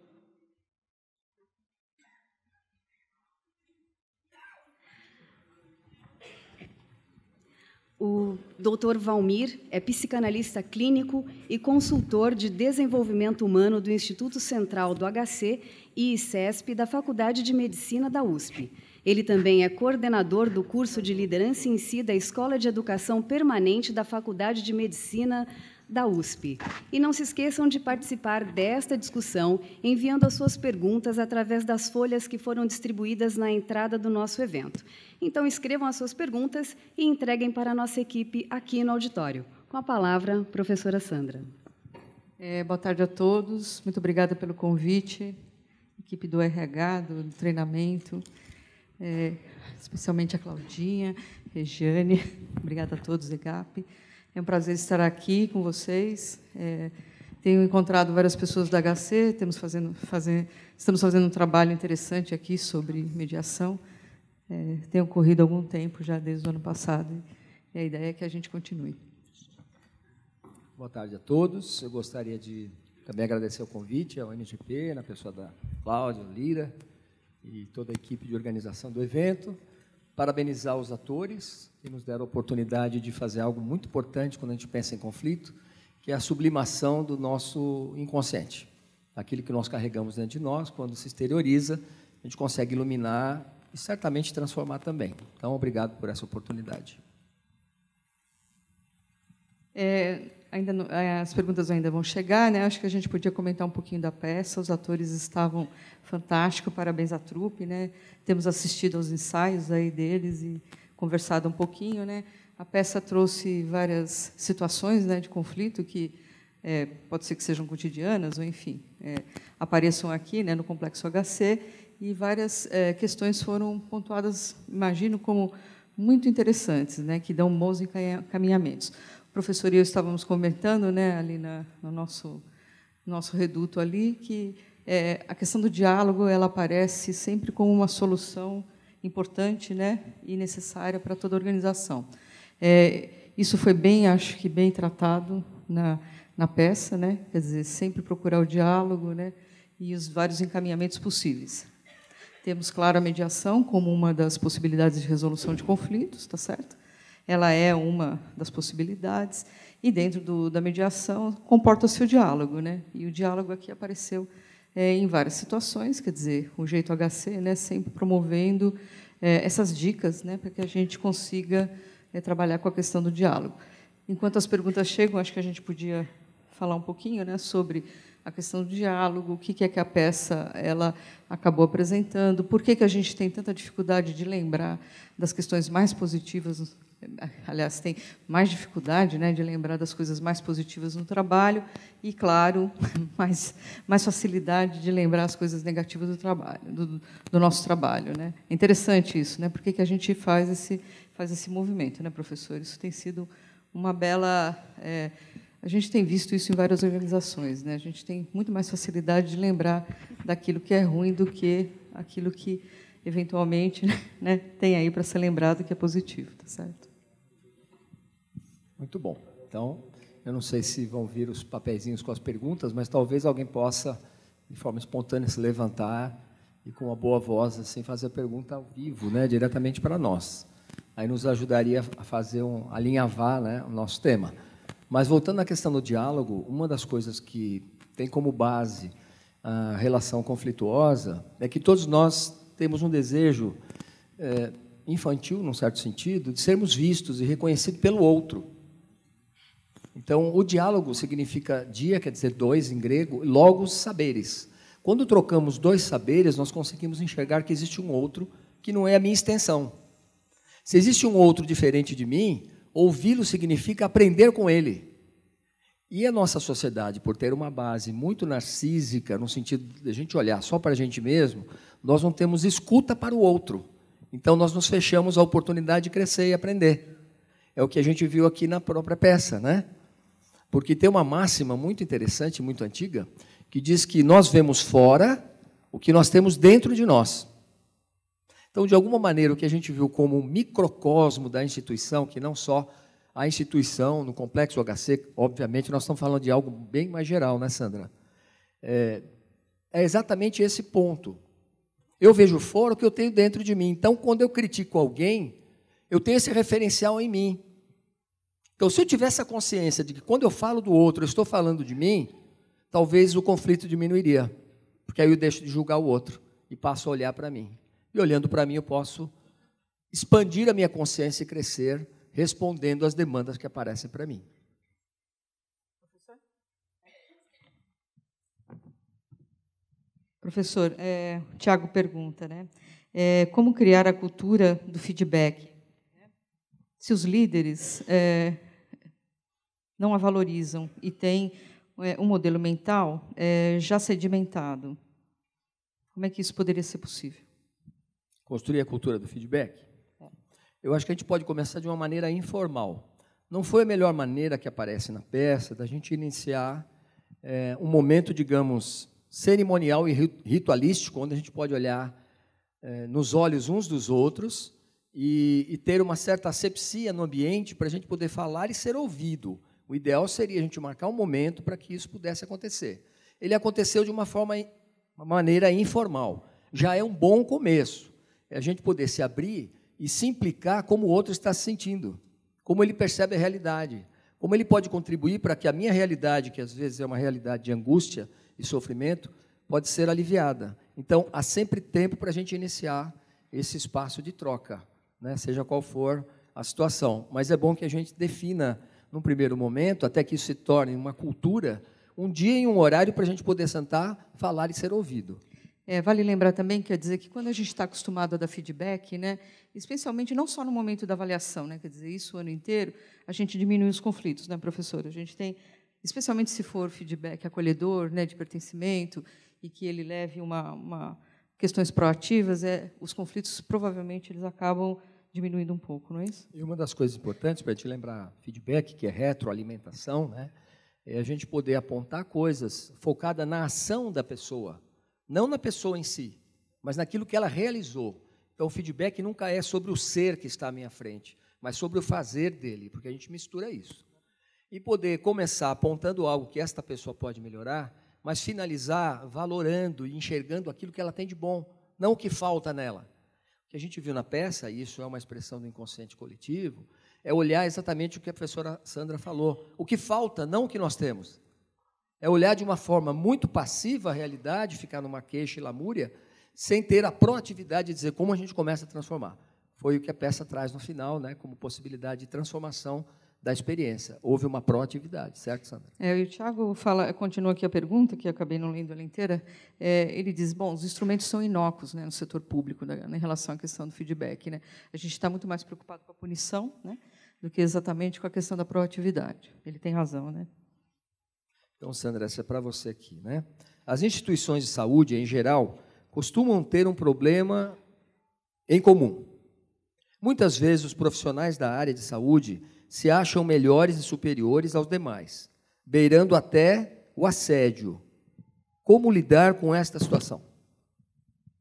O Dr. Valmir é psicanalista clínico e consultor de desenvolvimento humano do Instituto Central do HC e ICESP da Faculdade de Medicina da USP. Ele também é coordenador do curso de liderança em si da Escola de Educação Permanente da Faculdade de Medicina da USP. E não se esqueçam de participar desta discussão enviando as suas perguntas através das folhas que foram distribuídas na entrada do nosso evento. Então, escrevam as suas perguntas e entreguem para a nossa equipe aqui no auditório. Com a palavra, professora Sandra. É, boa tarde a todos. Muito obrigada pelo convite. Equipe do RH, do treinamento, é, especialmente a Claudinha, Regiane. Obrigada a todos, EGAP. É um prazer estar aqui com vocês. É, tenho encontrado várias pessoas da HC, temos fazendo, estamos fazendo um trabalho interessante aqui sobre mediação. É, tem ocorrido algum tempo, já desde o ano passado, e a ideia é que a gente continue. Boa tarde a todos. Eu gostaria de também agradecer o convite ao NGP, na pessoa da Cláudia, Lira e toda a equipe de organização do evento parabenizar os atores que nos deram a oportunidade de fazer algo muito importante quando a gente pensa em conflito, que é a sublimação do nosso inconsciente. Aquilo que nós carregamos dentro de nós, quando se exterioriza, a gente consegue iluminar e certamente transformar também. Então, obrigado por essa oportunidade. É, ainda não, é, as perguntas ainda vão chegar, né? Acho que a gente podia comentar um pouquinho da peça. Os atores estavam fantásticos, parabéns à trupe, né? Temos assistido aos ensaios aí deles e conversado um pouquinho, né? A peça trouxe várias situações, né, de conflito que é, pode ser que sejam cotidianas ou enfim é, apareçam aqui, né, no complexo HC e várias é, questões foram pontuadas, imagino, como muito interessantes, né, que dão bons encaminhamentos professor e eu estávamos comentando, né, ali na, no nosso nosso reduto ali, que é, a questão do diálogo ela aparece sempre como uma solução importante, né, e necessária para toda organização. É, isso foi bem, acho que bem tratado na na peça, né, quer dizer, sempre procurar o diálogo, né, e os vários encaminhamentos possíveis. Temos, claro, a mediação como uma das possibilidades de resolução de conflitos, tá certo? Ela é uma das possibilidades, e dentro do, da mediação comporta-se o diálogo. Né? E o diálogo aqui apareceu é, em várias situações, quer dizer, o jeito HC né, sempre promovendo é, essas dicas né, para que a gente consiga é, trabalhar com a questão do diálogo. Enquanto as perguntas chegam, acho que a gente podia falar um pouquinho né, sobre a questão do diálogo, o que é que a peça ela acabou apresentando, por que, que a gente tem tanta dificuldade de lembrar das questões mais positivas aliás, tem mais dificuldade né, de lembrar das coisas mais positivas no trabalho e, claro, mais, mais facilidade de lembrar as coisas negativas do trabalho, do, do nosso trabalho. Né? É interessante isso, né? Por que, que a gente faz esse, faz esse movimento, né, professor? Isso tem sido uma bela... É, a gente tem visto isso em várias organizações. Né? A gente tem muito mais facilidade de lembrar daquilo que é ruim do que aquilo que eventualmente né, tem aí para ser lembrado que é positivo, tá certo? Muito bom. Então, eu não sei se vão vir os papeizinhos com as perguntas, mas talvez alguém possa, de forma espontânea, se levantar e com uma boa voz assim fazer a pergunta ao vivo, né, diretamente para nós. Aí nos ajudaria a fazer um alinhavar, né, o nosso tema. Mas voltando à questão do diálogo, uma das coisas que tem como base a relação conflituosa é que todos nós temos um desejo é, infantil, num certo sentido, de sermos vistos e reconhecidos pelo outro. Então, o diálogo significa dia, quer dizer dois em grego, logos saberes. Quando trocamos dois saberes, nós conseguimos enxergar que existe um outro que não é a minha extensão. Se existe um outro diferente de mim, ouvi-lo significa aprender com ele. E a nossa sociedade, por ter uma base muito narcísica, no sentido de a gente olhar só para a gente mesmo, nós não temos escuta para o outro. Então nós nos fechamos à oportunidade de crescer e aprender. É o que a gente viu aqui na própria peça, né? Porque tem uma máxima muito interessante, muito antiga, que diz que nós vemos fora o que nós temos dentro de nós. Então, de alguma maneira, o que a gente viu como um microcosmo da instituição, que não só a instituição no complexo HC, obviamente, nós estamos falando de algo bem mais geral, né, Sandra? É, é exatamente esse ponto. Eu vejo fora o que eu tenho dentro de mim. Então, quando eu critico alguém, eu tenho esse referencial em mim. Então, se eu tivesse a consciência de que quando eu falo do outro, eu estou falando de mim, talvez o conflito diminuiria. Porque aí eu deixo de julgar o outro e passo a olhar para mim. E olhando para mim, eu posso expandir a minha consciência e crescer, respondendo às demandas que aparecem para mim. Professor, é, Tiago pergunta, né? É, como criar a cultura do feedback? Se os líderes é, não a valorizam e têm é, um modelo mental é, já sedimentado, como é que isso poderia ser possível? construir a cultura do feedback? Eu acho que a gente pode começar de uma maneira informal. Não foi a melhor maneira que aparece na peça da gente iniciar é, um momento, digamos, cerimonial e ritualístico, onde a gente pode olhar é, nos olhos uns dos outros e, e ter uma certa asepsia no ambiente para a gente poder falar e ser ouvido. O ideal seria a gente marcar um momento para que isso pudesse acontecer. Ele aconteceu de uma forma, uma maneira informal. Já é um bom começo é a gente poder se abrir e se implicar como o outro está se sentindo, como ele percebe a realidade, como ele pode contribuir para que a minha realidade, que às vezes é uma realidade de angústia e sofrimento, pode ser aliviada. Então, há sempre tempo para a gente iniciar esse espaço de troca, né? seja qual for a situação. Mas é bom que a gente defina, num primeiro momento, até que isso se torne uma cultura, um dia e um horário para a gente poder sentar, falar e ser ouvido. É, vale lembrar também, quer dizer, que quando a gente está acostumado a dar feedback, né, especialmente não só no momento da avaliação, né, quer dizer, isso o ano inteiro, a gente diminui os conflitos, né, professor? A gente tem, especialmente se for feedback acolhedor, né, de pertencimento, e que ele leve uma, uma questões proativas, é, os conflitos provavelmente eles acabam diminuindo um pouco, não é isso? E uma das coisas importantes para te lembrar feedback, que é retroalimentação, né, é a gente poder apontar coisas focada na ação da pessoa não na pessoa em si, mas naquilo que ela realizou. Então, o feedback nunca é sobre o ser que está à minha frente, mas sobre o fazer dele, porque a gente mistura isso. E poder começar apontando algo que esta pessoa pode melhorar, mas finalizar valorando e enxergando aquilo que ela tem de bom, não o que falta nela. Que a gente viu na peça, e isso é uma expressão do inconsciente coletivo, é olhar exatamente o que a professora Sandra falou. O que falta, não o que nós temos é olhar de uma forma muito passiva a realidade, ficar numa queixa e lamúria, sem ter a proatividade de dizer como a gente começa a transformar. Foi o que a peça traz no final, né, como possibilidade de transformação da experiência. Houve uma proatividade, certo, Sandra? É, e o Tiago fala, continua aqui a pergunta, que acabei não lendo ela inteira. É, ele diz: bom, os instrumentos são inócuos né, no setor público, né, em relação à questão do feedback. Né? A gente está muito mais preocupado com a punição né, do que exatamente com a questão da proatividade. Ele tem razão, né? Então, Sandra, essa é para você aqui. Né? As instituições de saúde, em geral, costumam ter um problema em comum. Muitas vezes, os profissionais da área de saúde se acham melhores e superiores aos demais, beirando até o assédio. Como lidar com esta situação?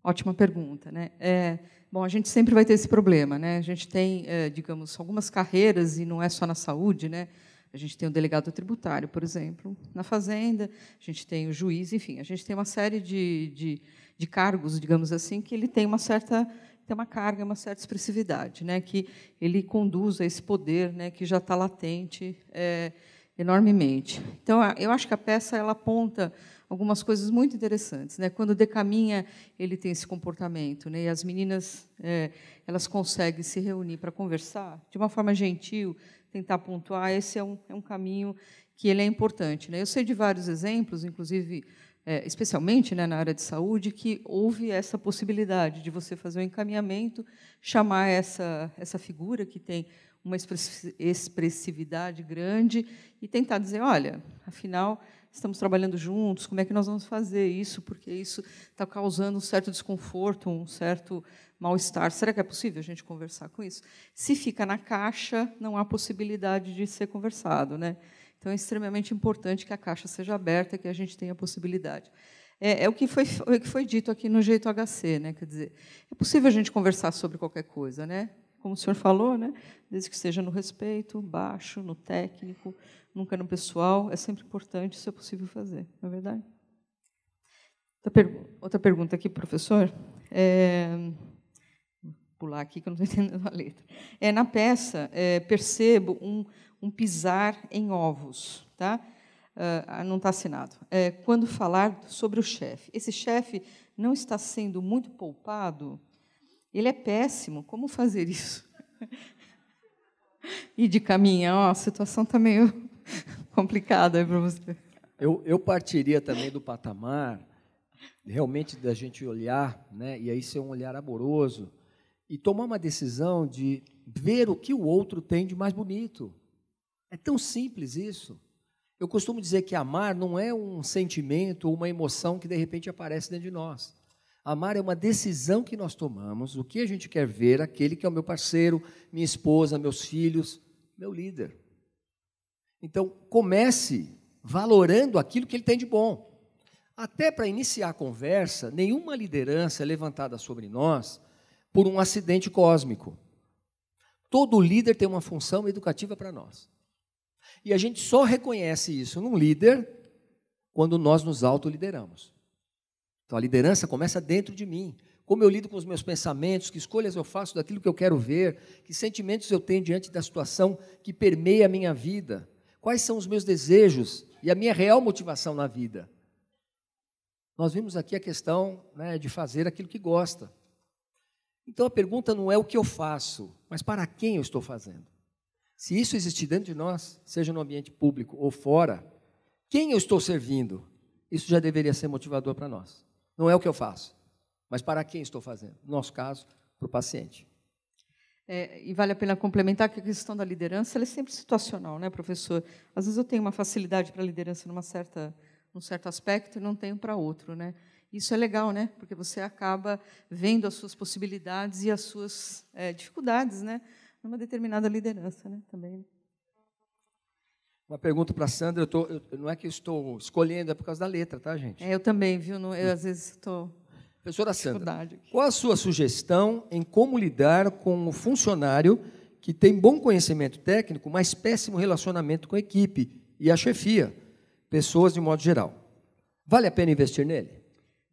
Ótima pergunta, né? É, bom, a gente sempre vai ter esse problema, né? A gente tem, é, digamos, algumas carreiras e não é só na saúde, né? A gente tem o delegado tributário, por exemplo, na Fazenda, a gente tem o juiz, enfim, a gente tem uma série de, de, de cargos, digamos assim, que ele tem uma certa tem uma carga, uma certa expressividade, né, que ele conduz a esse poder, né, que já está latente é, enormemente. Então, eu acho que a peça ela aponta algumas coisas muito interessantes, né? Quando decaminha, ele tem esse comportamento, né? E as meninas é, elas conseguem se reunir para conversar de uma forma gentil, tentar pontuar, esse é um, é um caminho que ele é importante. Né? Eu sei de vários exemplos, inclusive é, especialmente né, na área de saúde, que houve essa possibilidade de você fazer um encaminhamento, chamar essa, essa figura que tem uma expressividade grande e tentar dizer, olha, afinal, estamos trabalhando juntos, como é que nós vamos fazer isso? Porque isso está causando um certo desconforto, um certo mal-estar. Será que é possível a gente conversar com isso? Se fica na caixa, não há possibilidade de ser conversado. Né? Então, é extremamente importante que a caixa seja aberta, que a gente tenha a possibilidade. É, é o, que foi, o que foi dito aqui no Jeito HC. Né? Quer dizer, é possível a gente conversar sobre qualquer coisa, né? como o senhor falou, né? desde que seja no respeito, baixo, no técnico, nunca no pessoal, é sempre importante, se é possível fazer, não é verdade? Outra, pergu outra pergunta aqui, professor. É, pular aqui que eu não estou entendendo a letra. É, na peça, é, percebo um, um pisar em ovos. Tá? Uh, não está assinado. É, quando falar sobre o chefe. Esse chefe não está sendo muito poupado? Ele é péssimo. Como fazer isso? e de caminhão, a situação está meio complicada para você. Eu, eu partiria também do patamar realmente da gente olhar, né, e aí ser um olhar amoroso, e tomar uma decisão de ver o que o outro tem de mais bonito. É tão simples isso. Eu costumo dizer que amar não é um sentimento ou uma emoção que de repente aparece dentro de nós. Amar é uma decisão que nós tomamos, o que a gente quer ver, aquele que é o meu parceiro, minha esposa, meus filhos, meu líder. Então, comece valorando aquilo que ele tem de bom. Até para iniciar a conversa, nenhuma liderança levantada sobre nós por um acidente cósmico. Todo líder tem uma função educativa para nós. E a gente só reconhece isso num líder quando nós nos autolideramos. Então a liderança começa dentro de mim. Como eu lido com os meus pensamentos, que escolhas eu faço daquilo que eu quero ver, que sentimentos eu tenho diante da situação que permeia a minha vida, quais são os meus desejos e a minha real motivação na vida. Nós vimos aqui a questão né, de fazer aquilo que gosta. Então a pergunta não é o que eu faço, mas para quem eu estou fazendo. Se isso existir dentro de nós, seja no ambiente público ou fora, quem eu estou servindo, isso já deveria ser motivador para nós. Não é o que eu faço, mas para quem estou fazendo. No nosso caso, para o paciente. É, e vale a pena complementar que a questão da liderança é sempre situacional, né, professor? Às vezes eu tenho uma facilidade para liderança numa certa, num certo aspecto e não tenho para outro, né? Isso é legal, né? Porque você acaba vendo as suas possibilidades e as suas é, dificuldades, né? Numa determinada liderança, né? Também. Uma pergunta para a Sandra. Eu tô, eu, não é que eu estou escolhendo, é por causa da letra, tá, gente? É, eu também, viu? Não, eu, às vezes, estou. Professora Sandra, qual a sua sugestão em como lidar com o funcionário que tem bom conhecimento técnico, mas péssimo relacionamento com a equipe e a chefia, pessoas de modo geral? Vale a pena investir nele?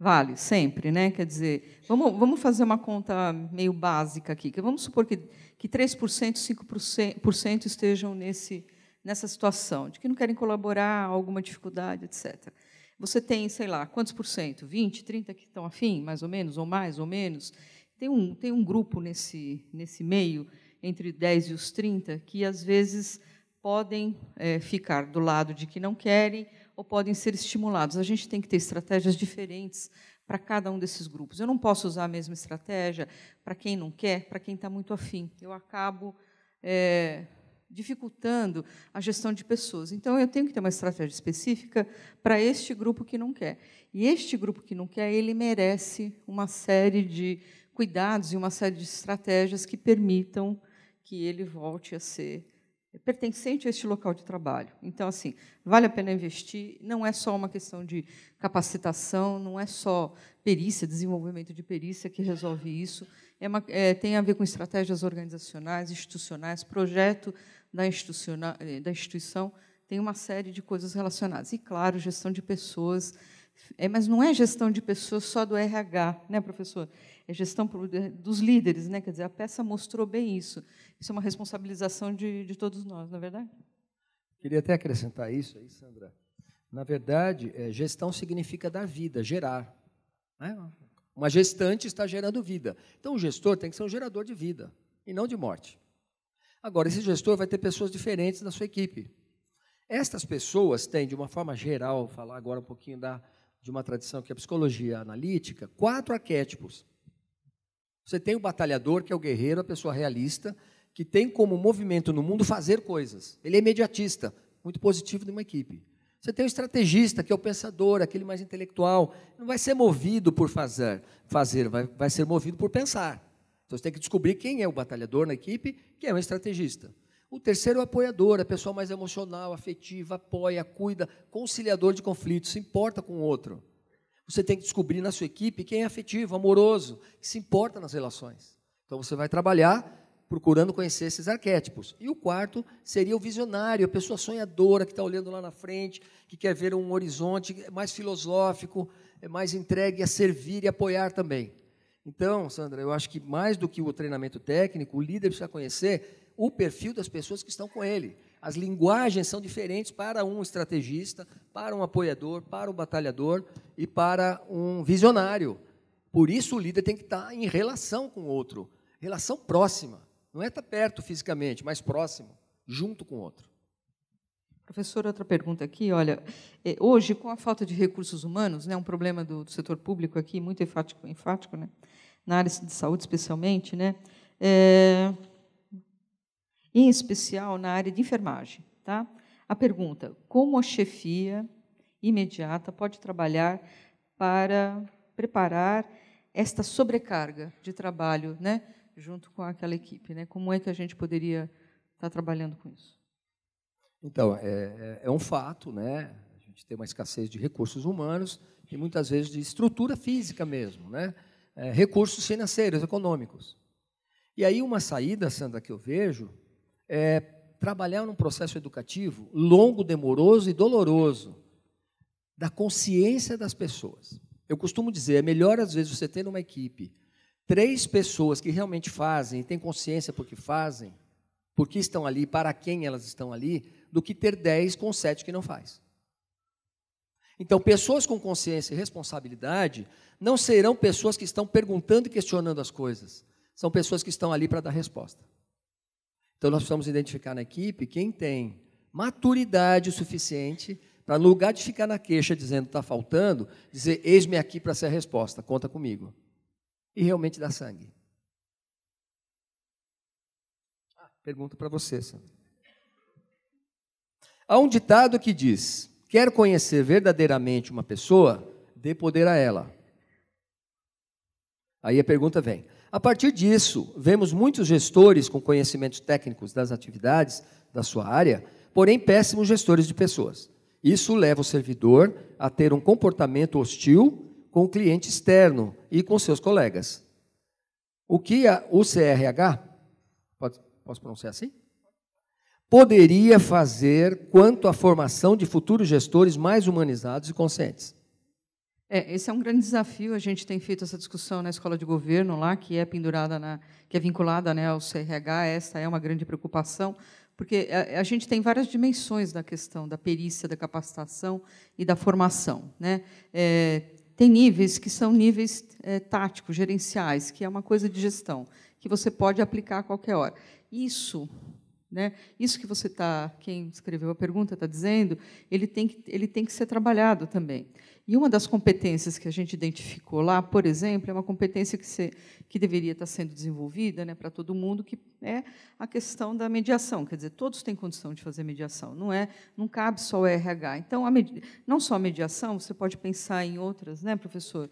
Vale, sempre, né? Quer dizer, vamos, vamos fazer uma conta meio básica aqui. Que vamos supor que, que 3%, 5% estejam nesse, nessa situação, de que não querem colaborar, alguma dificuldade, etc. Você tem, sei lá, quantos por cento? 20, 30 que estão afim, mais ou menos, ou mais ou menos. Tem um, tem um grupo nesse, nesse meio, entre 10 e os 30, que às vezes podem é, ficar do lado de que não querem ou podem ser estimulados. A gente tem que ter estratégias diferentes para cada um desses grupos. Eu não posso usar a mesma estratégia para quem não quer, para quem está muito afim. Eu acabo é, dificultando a gestão de pessoas. Então, eu tenho que ter uma estratégia específica para este grupo que não quer. E este grupo que não quer, ele merece uma série de cuidados e uma série de estratégias que permitam que ele volte a ser pertencente a este local de trabalho. Então, assim, vale a pena investir. Não é só uma questão de capacitação, não é só perícia, desenvolvimento de perícia que resolve isso. É uma, é, tem a ver com estratégias organizacionais, institucionais, projeto da, eh, da instituição tem uma série de coisas relacionadas. E, claro, gestão de pessoas. É, mas não é gestão de pessoas só do RH, né, professor? É gestão dos líderes, né? Quer dizer, a peça mostrou bem isso. Isso é uma responsabilização de, de todos nós, não é verdade? Queria até acrescentar isso aí, Sandra. Na verdade, é, gestão significa dar vida, gerar. Né? Uma gestante está gerando vida. Então, o gestor tem que ser um gerador de vida e não de morte. Agora, esse gestor vai ter pessoas diferentes na sua equipe. Estas pessoas têm, de uma forma geral, vou falar agora um pouquinho da, de uma tradição que é a psicologia analítica, quatro arquétipos. Você tem o batalhador, que é o guerreiro, a pessoa realista, que tem como movimento no mundo fazer coisas. Ele é imediatista, muito positivo de uma equipe. Você tem o estrategista, que é o pensador, aquele mais intelectual. Não vai ser movido por fazer, fazer vai, vai ser movido por pensar. Então você tem que descobrir quem é o batalhador na equipe, quem é o estrategista. O terceiro é o apoiador, a pessoa mais emocional, afetiva, apoia, cuida, conciliador de conflitos, se importa com o outro. Você tem que descobrir na sua equipe quem é afetivo, amoroso, que se importa nas relações. Então você vai trabalhar procurando conhecer esses arquétipos. E o quarto seria o visionário, a pessoa sonhadora que está olhando lá na frente, que quer ver um horizonte mais filosófico, é mais entregue a servir e apoiar também. Então, Sandra, eu acho que mais do que o treinamento técnico, o líder precisa conhecer o perfil das pessoas que estão com ele. As linguagens são diferentes para um estrategista, para um apoiador, para um batalhador e para um visionário. Por isso, o líder tem que estar em relação com o outro, relação próxima. Não é estar perto fisicamente, mas próximo, junto com o outro. Professor, outra pergunta aqui. Olha, é, hoje, com a falta de recursos humanos, né, um problema do, do setor público aqui, muito enfático, enfático né, na área de saúde especialmente, né, é, em especial na área de enfermagem. Tá? A pergunta: como a chefia imediata pode trabalhar para preparar esta sobrecarga de trabalho, né, junto com aquela equipe? Né? Como é que a gente poderia estar trabalhando com isso? Então, é, é, é um fato, né? A gente tem uma escassez de recursos humanos e muitas vezes de estrutura física mesmo, né? É, recursos financeiros, econômicos. E aí uma saída, Sandra, que eu vejo é, trabalhar num processo educativo longo, demoroso e doloroso, da consciência das pessoas. Eu costumo dizer, é melhor às vezes você ter numa equipe três pessoas que realmente fazem e têm consciência porque fazem, porque estão ali, para quem elas estão ali, do que ter dez com sete que não faz. Então, pessoas com consciência e responsabilidade não serão pessoas que estão perguntando e questionando as coisas. São pessoas que estão ali para dar resposta. Então, nós precisamos identificar na equipe quem tem maturidade suficiente para, no lugar de ficar na queixa dizendo está faltando, dizer: eis-me aqui para ser a resposta, conta comigo. E realmente dar sangue. Pergunta para você. Há um ditado que diz: quer conhecer verdadeiramente uma pessoa, dê poder a ela. Aí a pergunta vem: a partir disso, vemos muitos gestores com conhecimentos técnicos das atividades da sua área, porém péssimos gestores de pessoas. Isso leva o servidor a ter um comportamento hostil com o cliente externo e com seus colegas. O que a, o CRH, pode, posso pronunciar assim? Poderia fazer quanto à formação de futuros gestores mais humanizados e conscientes. É, esse é um grande desafio. A gente tem feito essa discussão na escola de governo lá, que é pendurada na, que é vinculada né, ao CRH. Essa é uma grande preocupação, porque a, a, gente tem várias dimensões da questão da perícia, da capacitação e da formação. Né? É, tem níveis que são níveis é, táticos, gerenciais, que é uma coisa de gestão, que você pode aplicar a qualquer hora. Isso né? Isso que você está, quem escreveu a pergunta está dizendo, ele tem, que, ele tem que ser trabalhado também. E uma das competências que a gente identificou lá, por exemplo, é uma competência que, se, que deveria estar sendo desenvolvida né, para todo mundo, que é a questão da mediação. Quer dizer, todos têm condição de fazer mediação, não é? Não cabe só o RH. Então, não só a mediação, você pode pensar em outras, né, professor?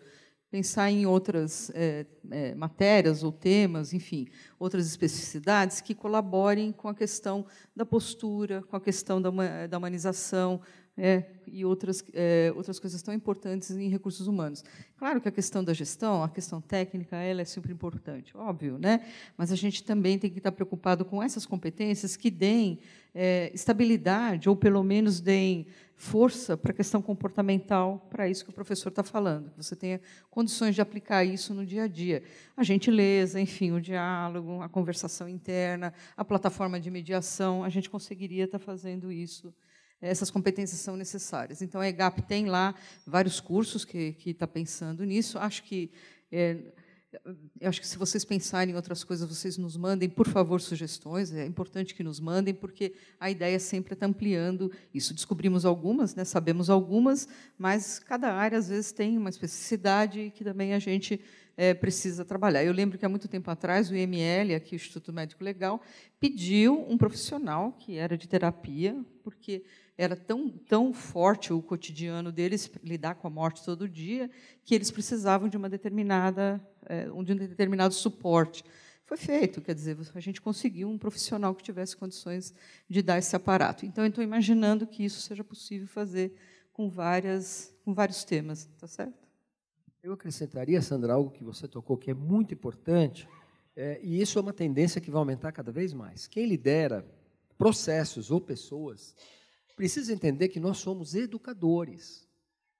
Pensar em outras é, é, matérias ou temas, enfim, outras especificidades que colaborem com a questão da postura, com a questão da, da humanização, é, e outras, é, outras coisas tão importantes em recursos humanos. Claro que a questão da gestão, a questão técnica, ela é sempre importante, óbvio, né? mas a gente também tem que estar preocupado com essas competências que deem é, estabilidade, ou pelo menos deem força para a questão comportamental, para isso que o professor está falando, que você tenha condições de aplicar isso no dia a dia. A gentileza, enfim, o diálogo, a conversação interna, a plataforma de mediação, a gente conseguiria estar fazendo isso essas competências são necessárias. Então, a EGAP tem lá vários cursos que está pensando nisso. Acho que é, acho que se vocês pensarem em outras coisas, vocês nos mandem, por favor, sugestões. É importante que nos mandem, porque a ideia sempre está ampliando isso. Descobrimos algumas, né, sabemos algumas, mas cada área, às vezes, tem uma especificidade que também a gente é, precisa trabalhar. Eu lembro que, há muito tempo atrás, o IML, aqui, o Instituto Médico Legal, pediu um profissional que era de terapia, porque era tão, tão forte o cotidiano deles, lidar com a morte todo dia, que eles precisavam de uma determinada, é, de um determinado suporte. Foi feito, quer dizer, a gente conseguiu um profissional que tivesse condições de dar esse aparato. Então, estou imaginando que isso seja possível fazer com, várias, com vários temas, tá certo? Eu acrescentaria, Sandra, algo que você tocou que é muito importante, é, e isso é uma tendência que vai aumentar cada vez mais. Quem lidera processos ou pessoas precisa entender que nós somos educadores.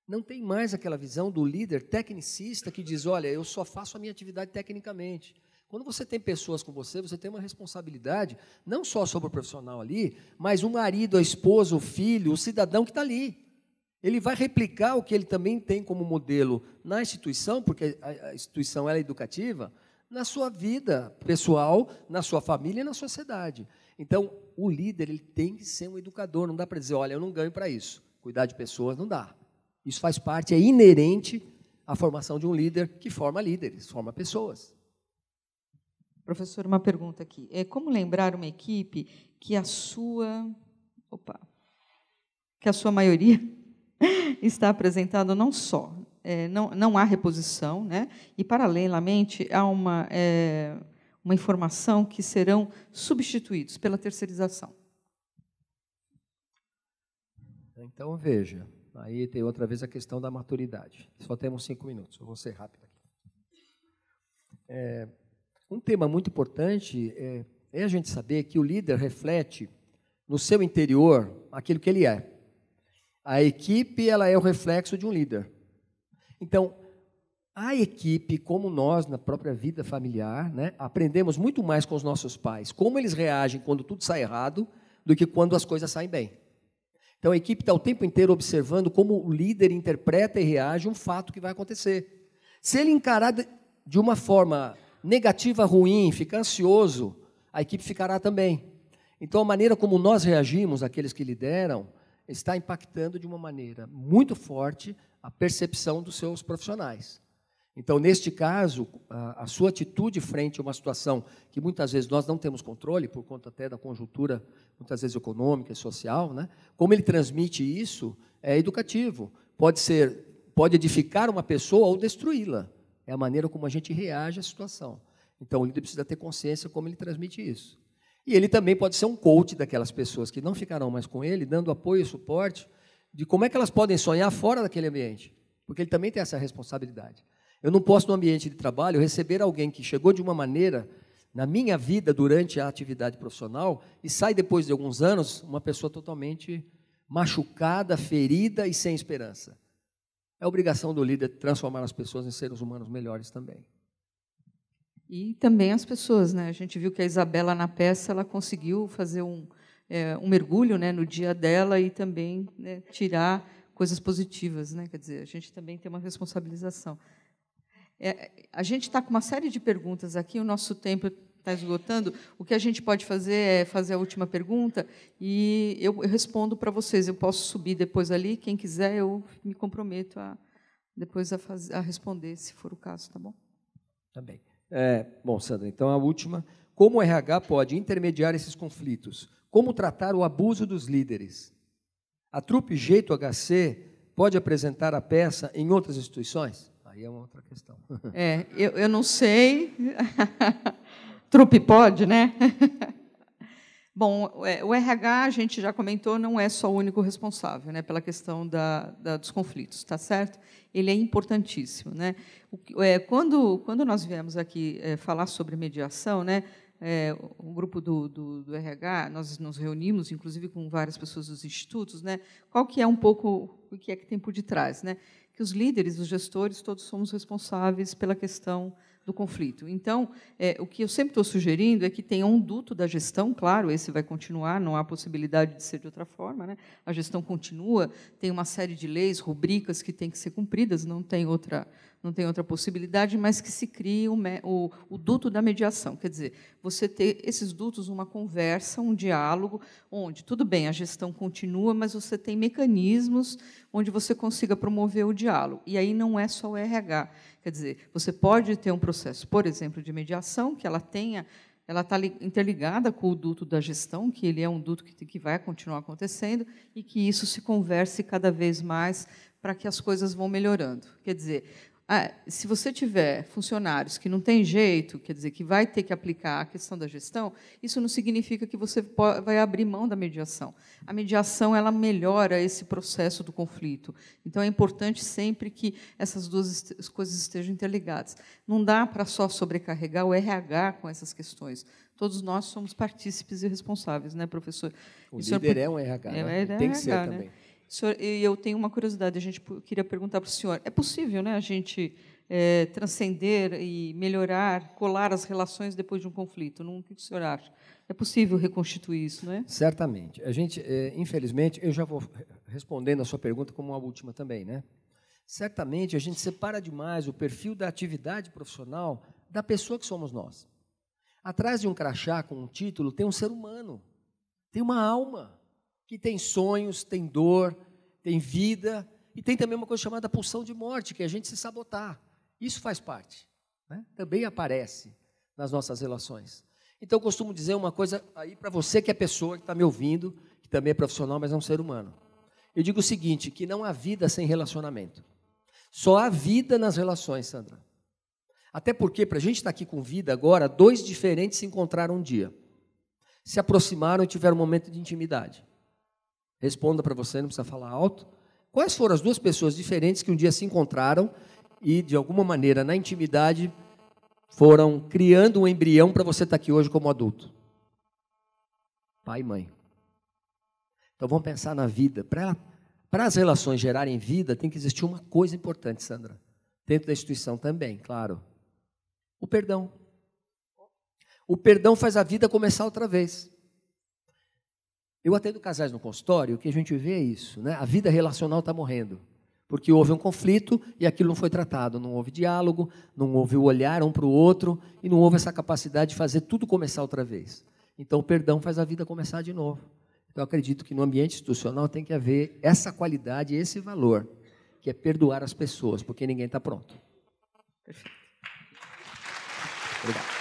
Não tem mais aquela visão do líder tecnicista que diz: olha, eu só faço a minha atividade tecnicamente. Quando você tem pessoas com você, você tem uma responsabilidade, não só sobre o profissional ali, mas o marido, a esposa, o filho, o cidadão que está ali. Ele vai replicar o que ele também tem como modelo na instituição, porque a instituição é educativa, na sua vida pessoal, na sua família e na sociedade. Então, o líder ele tem que ser um educador. Não dá para dizer, olha, eu não ganho para isso. Cuidar de pessoas não dá. Isso faz parte, é inerente à formação de um líder que forma líderes, forma pessoas. Professor, uma pergunta aqui. É como lembrar uma equipe que a sua, opa, que a sua maioria está apresentando não só é, não, não há reposição, né? E paralelamente há uma é, uma informação que serão substituídos pela terceirização. Então, veja, aí tem outra vez a questão da maturidade. Só temos cinco minutos, eu vou ser rápido aqui. É, um tema muito importante é, é a gente saber que o líder reflete no seu interior aquilo que ele é. A equipe ela é o reflexo de um líder. Então, a equipe, como nós na própria vida familiar, né, aprendemos muito mais com os nossos pais, como eles reagem quando tudo sai errado, do que quando as coisas saem bem. Então a equipe está o tempo inteiro observando como o líder interpreta e reage um fato que vai acontecer. Se ele encarar de uma forma negativa, ruim, ficar ansioso, a equipe ficará também. Então a maneira como nós reagimos, aqueles que lideram, está impactando de uma maneira muito forte a percepção dos seus profissionais. Então, neste caso, a, a, sua atitude frente a uma situação que muitas vezes nós não temos controle, por conta até da conjuntura, muitas vezes econômica e social, né? como ele transmite isso, é educativo. Pode ser, pode edificar uma pessoa ou destruí-la. É a maneira como a gente reage à situação. Então, o líder precisa ter consciência como ele transmite isso. E ele também pode ser um coach daquelas pessoas que não ficarão mais com ele, dando apoio e suporte de como é que elas podem sonhar fora daquele ambiente. Porque ele também tem essa responsabilidade. Eu não posso, no ambiente de trabalho, receber alguém que chegou de uma maneira na minha vida durante a atividade profissional e sai depois de alguns anos uma pessoa totalmente machucada, ferida e sem esperança. É obrigação do líder transformar as pessoas em seres humanos melhores também. E também as pessoas, né? A gente viu que a Isabela na peça ela conseguiu fazer um, é, um mergulho, né, no dia dela e também né, tirar coisas positivas, né? Quer dizer, a gente também tem uma responsabilização. É, a gente está com uma série de perguntas aqui, o nosso tempo está esgotando. O que a gente pode fazer é fazer a última pergunta e eu, eu respondo para vocês. Eu posso subir depois ali, quem quiser, eu me comprometo a depois a, fazer, a responder, se for o caso, tá bom? Tá é, bom, Sandra, então a última. Como o RH pode intermediar esses conflitos? Como tratar o abuso dos líderes? A trupe Jeito HC pode apresentar a peça em outras instituições? Aí é uma outra questão. É, eu, eu não sei. Trupe pode, né? Bom, é, o RH, a gente já comentou, não é só o único responsável né, pela questão da, da, dos conflitos, está certo? Ele é importantíssimo. Né? O, é, quando, quando nós viemos aqui é, falar sobre mediação, né, é, o grupo do, do, do, RH, nós nos reunimos, inclusive com várias pessoas dos institutos, né, qual que é um pouco o que é que tem por detrás, né? Que os líderes, os gestores, todos somos responsáveis pela questão do conflito. Então, é, o que eu sempre estou sugerindo é que tenha um duto da gestão, claro, esse vai continuar, não há possibilidade de ser de outra forma. Né? A gestão continua, tem uma série de leis, rubricas que têm que ser cumpridas, não tem outra, não tem outra possibilidade, mas que se crie o, o, o duto da mediação. Quer dizer, você ter esses dutos, uma conversa, um diálogo, onde, tudo bem, a gestão continua, mas você tem mecanismos onde você consiga promover o diálogo. E aí não é só o RH. Quer dizer, você pode ter um processo, por exemplo, de mediação, que ela tenha ela está interligada com o duto da gestão, que ele é um duto que, que vai continuar acontecendo, e que isso se converse cada vez mais para que as coisas vão melhorando. Quer dizer, ah, se você tiver funcionários que não tem jeito, quer dizer, que vai ter que aplicar a questão da gestão, isso não significa que você vai abrir mão da mediação. A mediação ela melhora esse processo do conflito. Então é importante sempre que essas duas coisas estejam interligadas. Não dá para só sobrecarregar o RH com essas questões. Todos nós somos partícipes e responsáveis, né, professor? O líder é um RH, né? é, é tem que ser né? também. Senhor, eu tenho uma curiosidade, a gente queria perguntar para o senhor. É possível né, a gente é, transcender e melhorar, colar as relações depois de um conflito? Não, o que o senhor acha? É possível reconstituir isso, não é? Certamente. A gente, é, infelizmente, eu já vou respondendo a sua pergunta como a última também, né? Certamente a gente separa demais o perfil da atividade profissional da pessoa que somos nós. Atrás de um crachá com um título tem um ser humano, tem uma alma que tem sonhos, tem dor, tem vida, e tem também uma coisa chamada pulsão de morte, que é a gente se sabotar. Isso faz parte. Né? Também aparece nas nossas relações. Então, eu costumo dizer uma coisa aí para você que é pessoa, que está me ouvindo, que também é profissional, mas é um ser humano. Eu digo o seguinte, que não há vida sem relacionamento. Só há vida nas relações, Sandra. Até porque, para a gente estar tá aqui com vida agora, dois diferentes se encontraram um dia. Se aproximaram e tiveram um momento de intimidade. Responda para você, não precisa falar alto. Quais foram as duas pessoas diferentes que um dia se encontraram e, de alguma maneira, na intimidade, foram criando um embrião para você estar aqui hoje como adulto? Pai e mãe. Então vamos pensar na vida. Para as relações gerarem vida, tem que existir uma coisa importante, Sandra. Dentro da instituição também, claro. O perdão. O perdão faz a vida começar outra vez. Eu atendo casais no consultório, o que a gente vê é isso, né? A vida relacional está morrendo. Porque houve um conflito e aquilo não foi tratado, não houve diálogo, não houve o olhar um para o outro e não houve essa capacidade de fazer tudo começar outra vez. Então, o perdão faz a vida começar de novo. Então, eu acredito que no ambiente institucional tem que haver essa qualidade, esse valor, que é perdoar as pessoas, porque ninguém está pronto. Perfeito. Obrigado.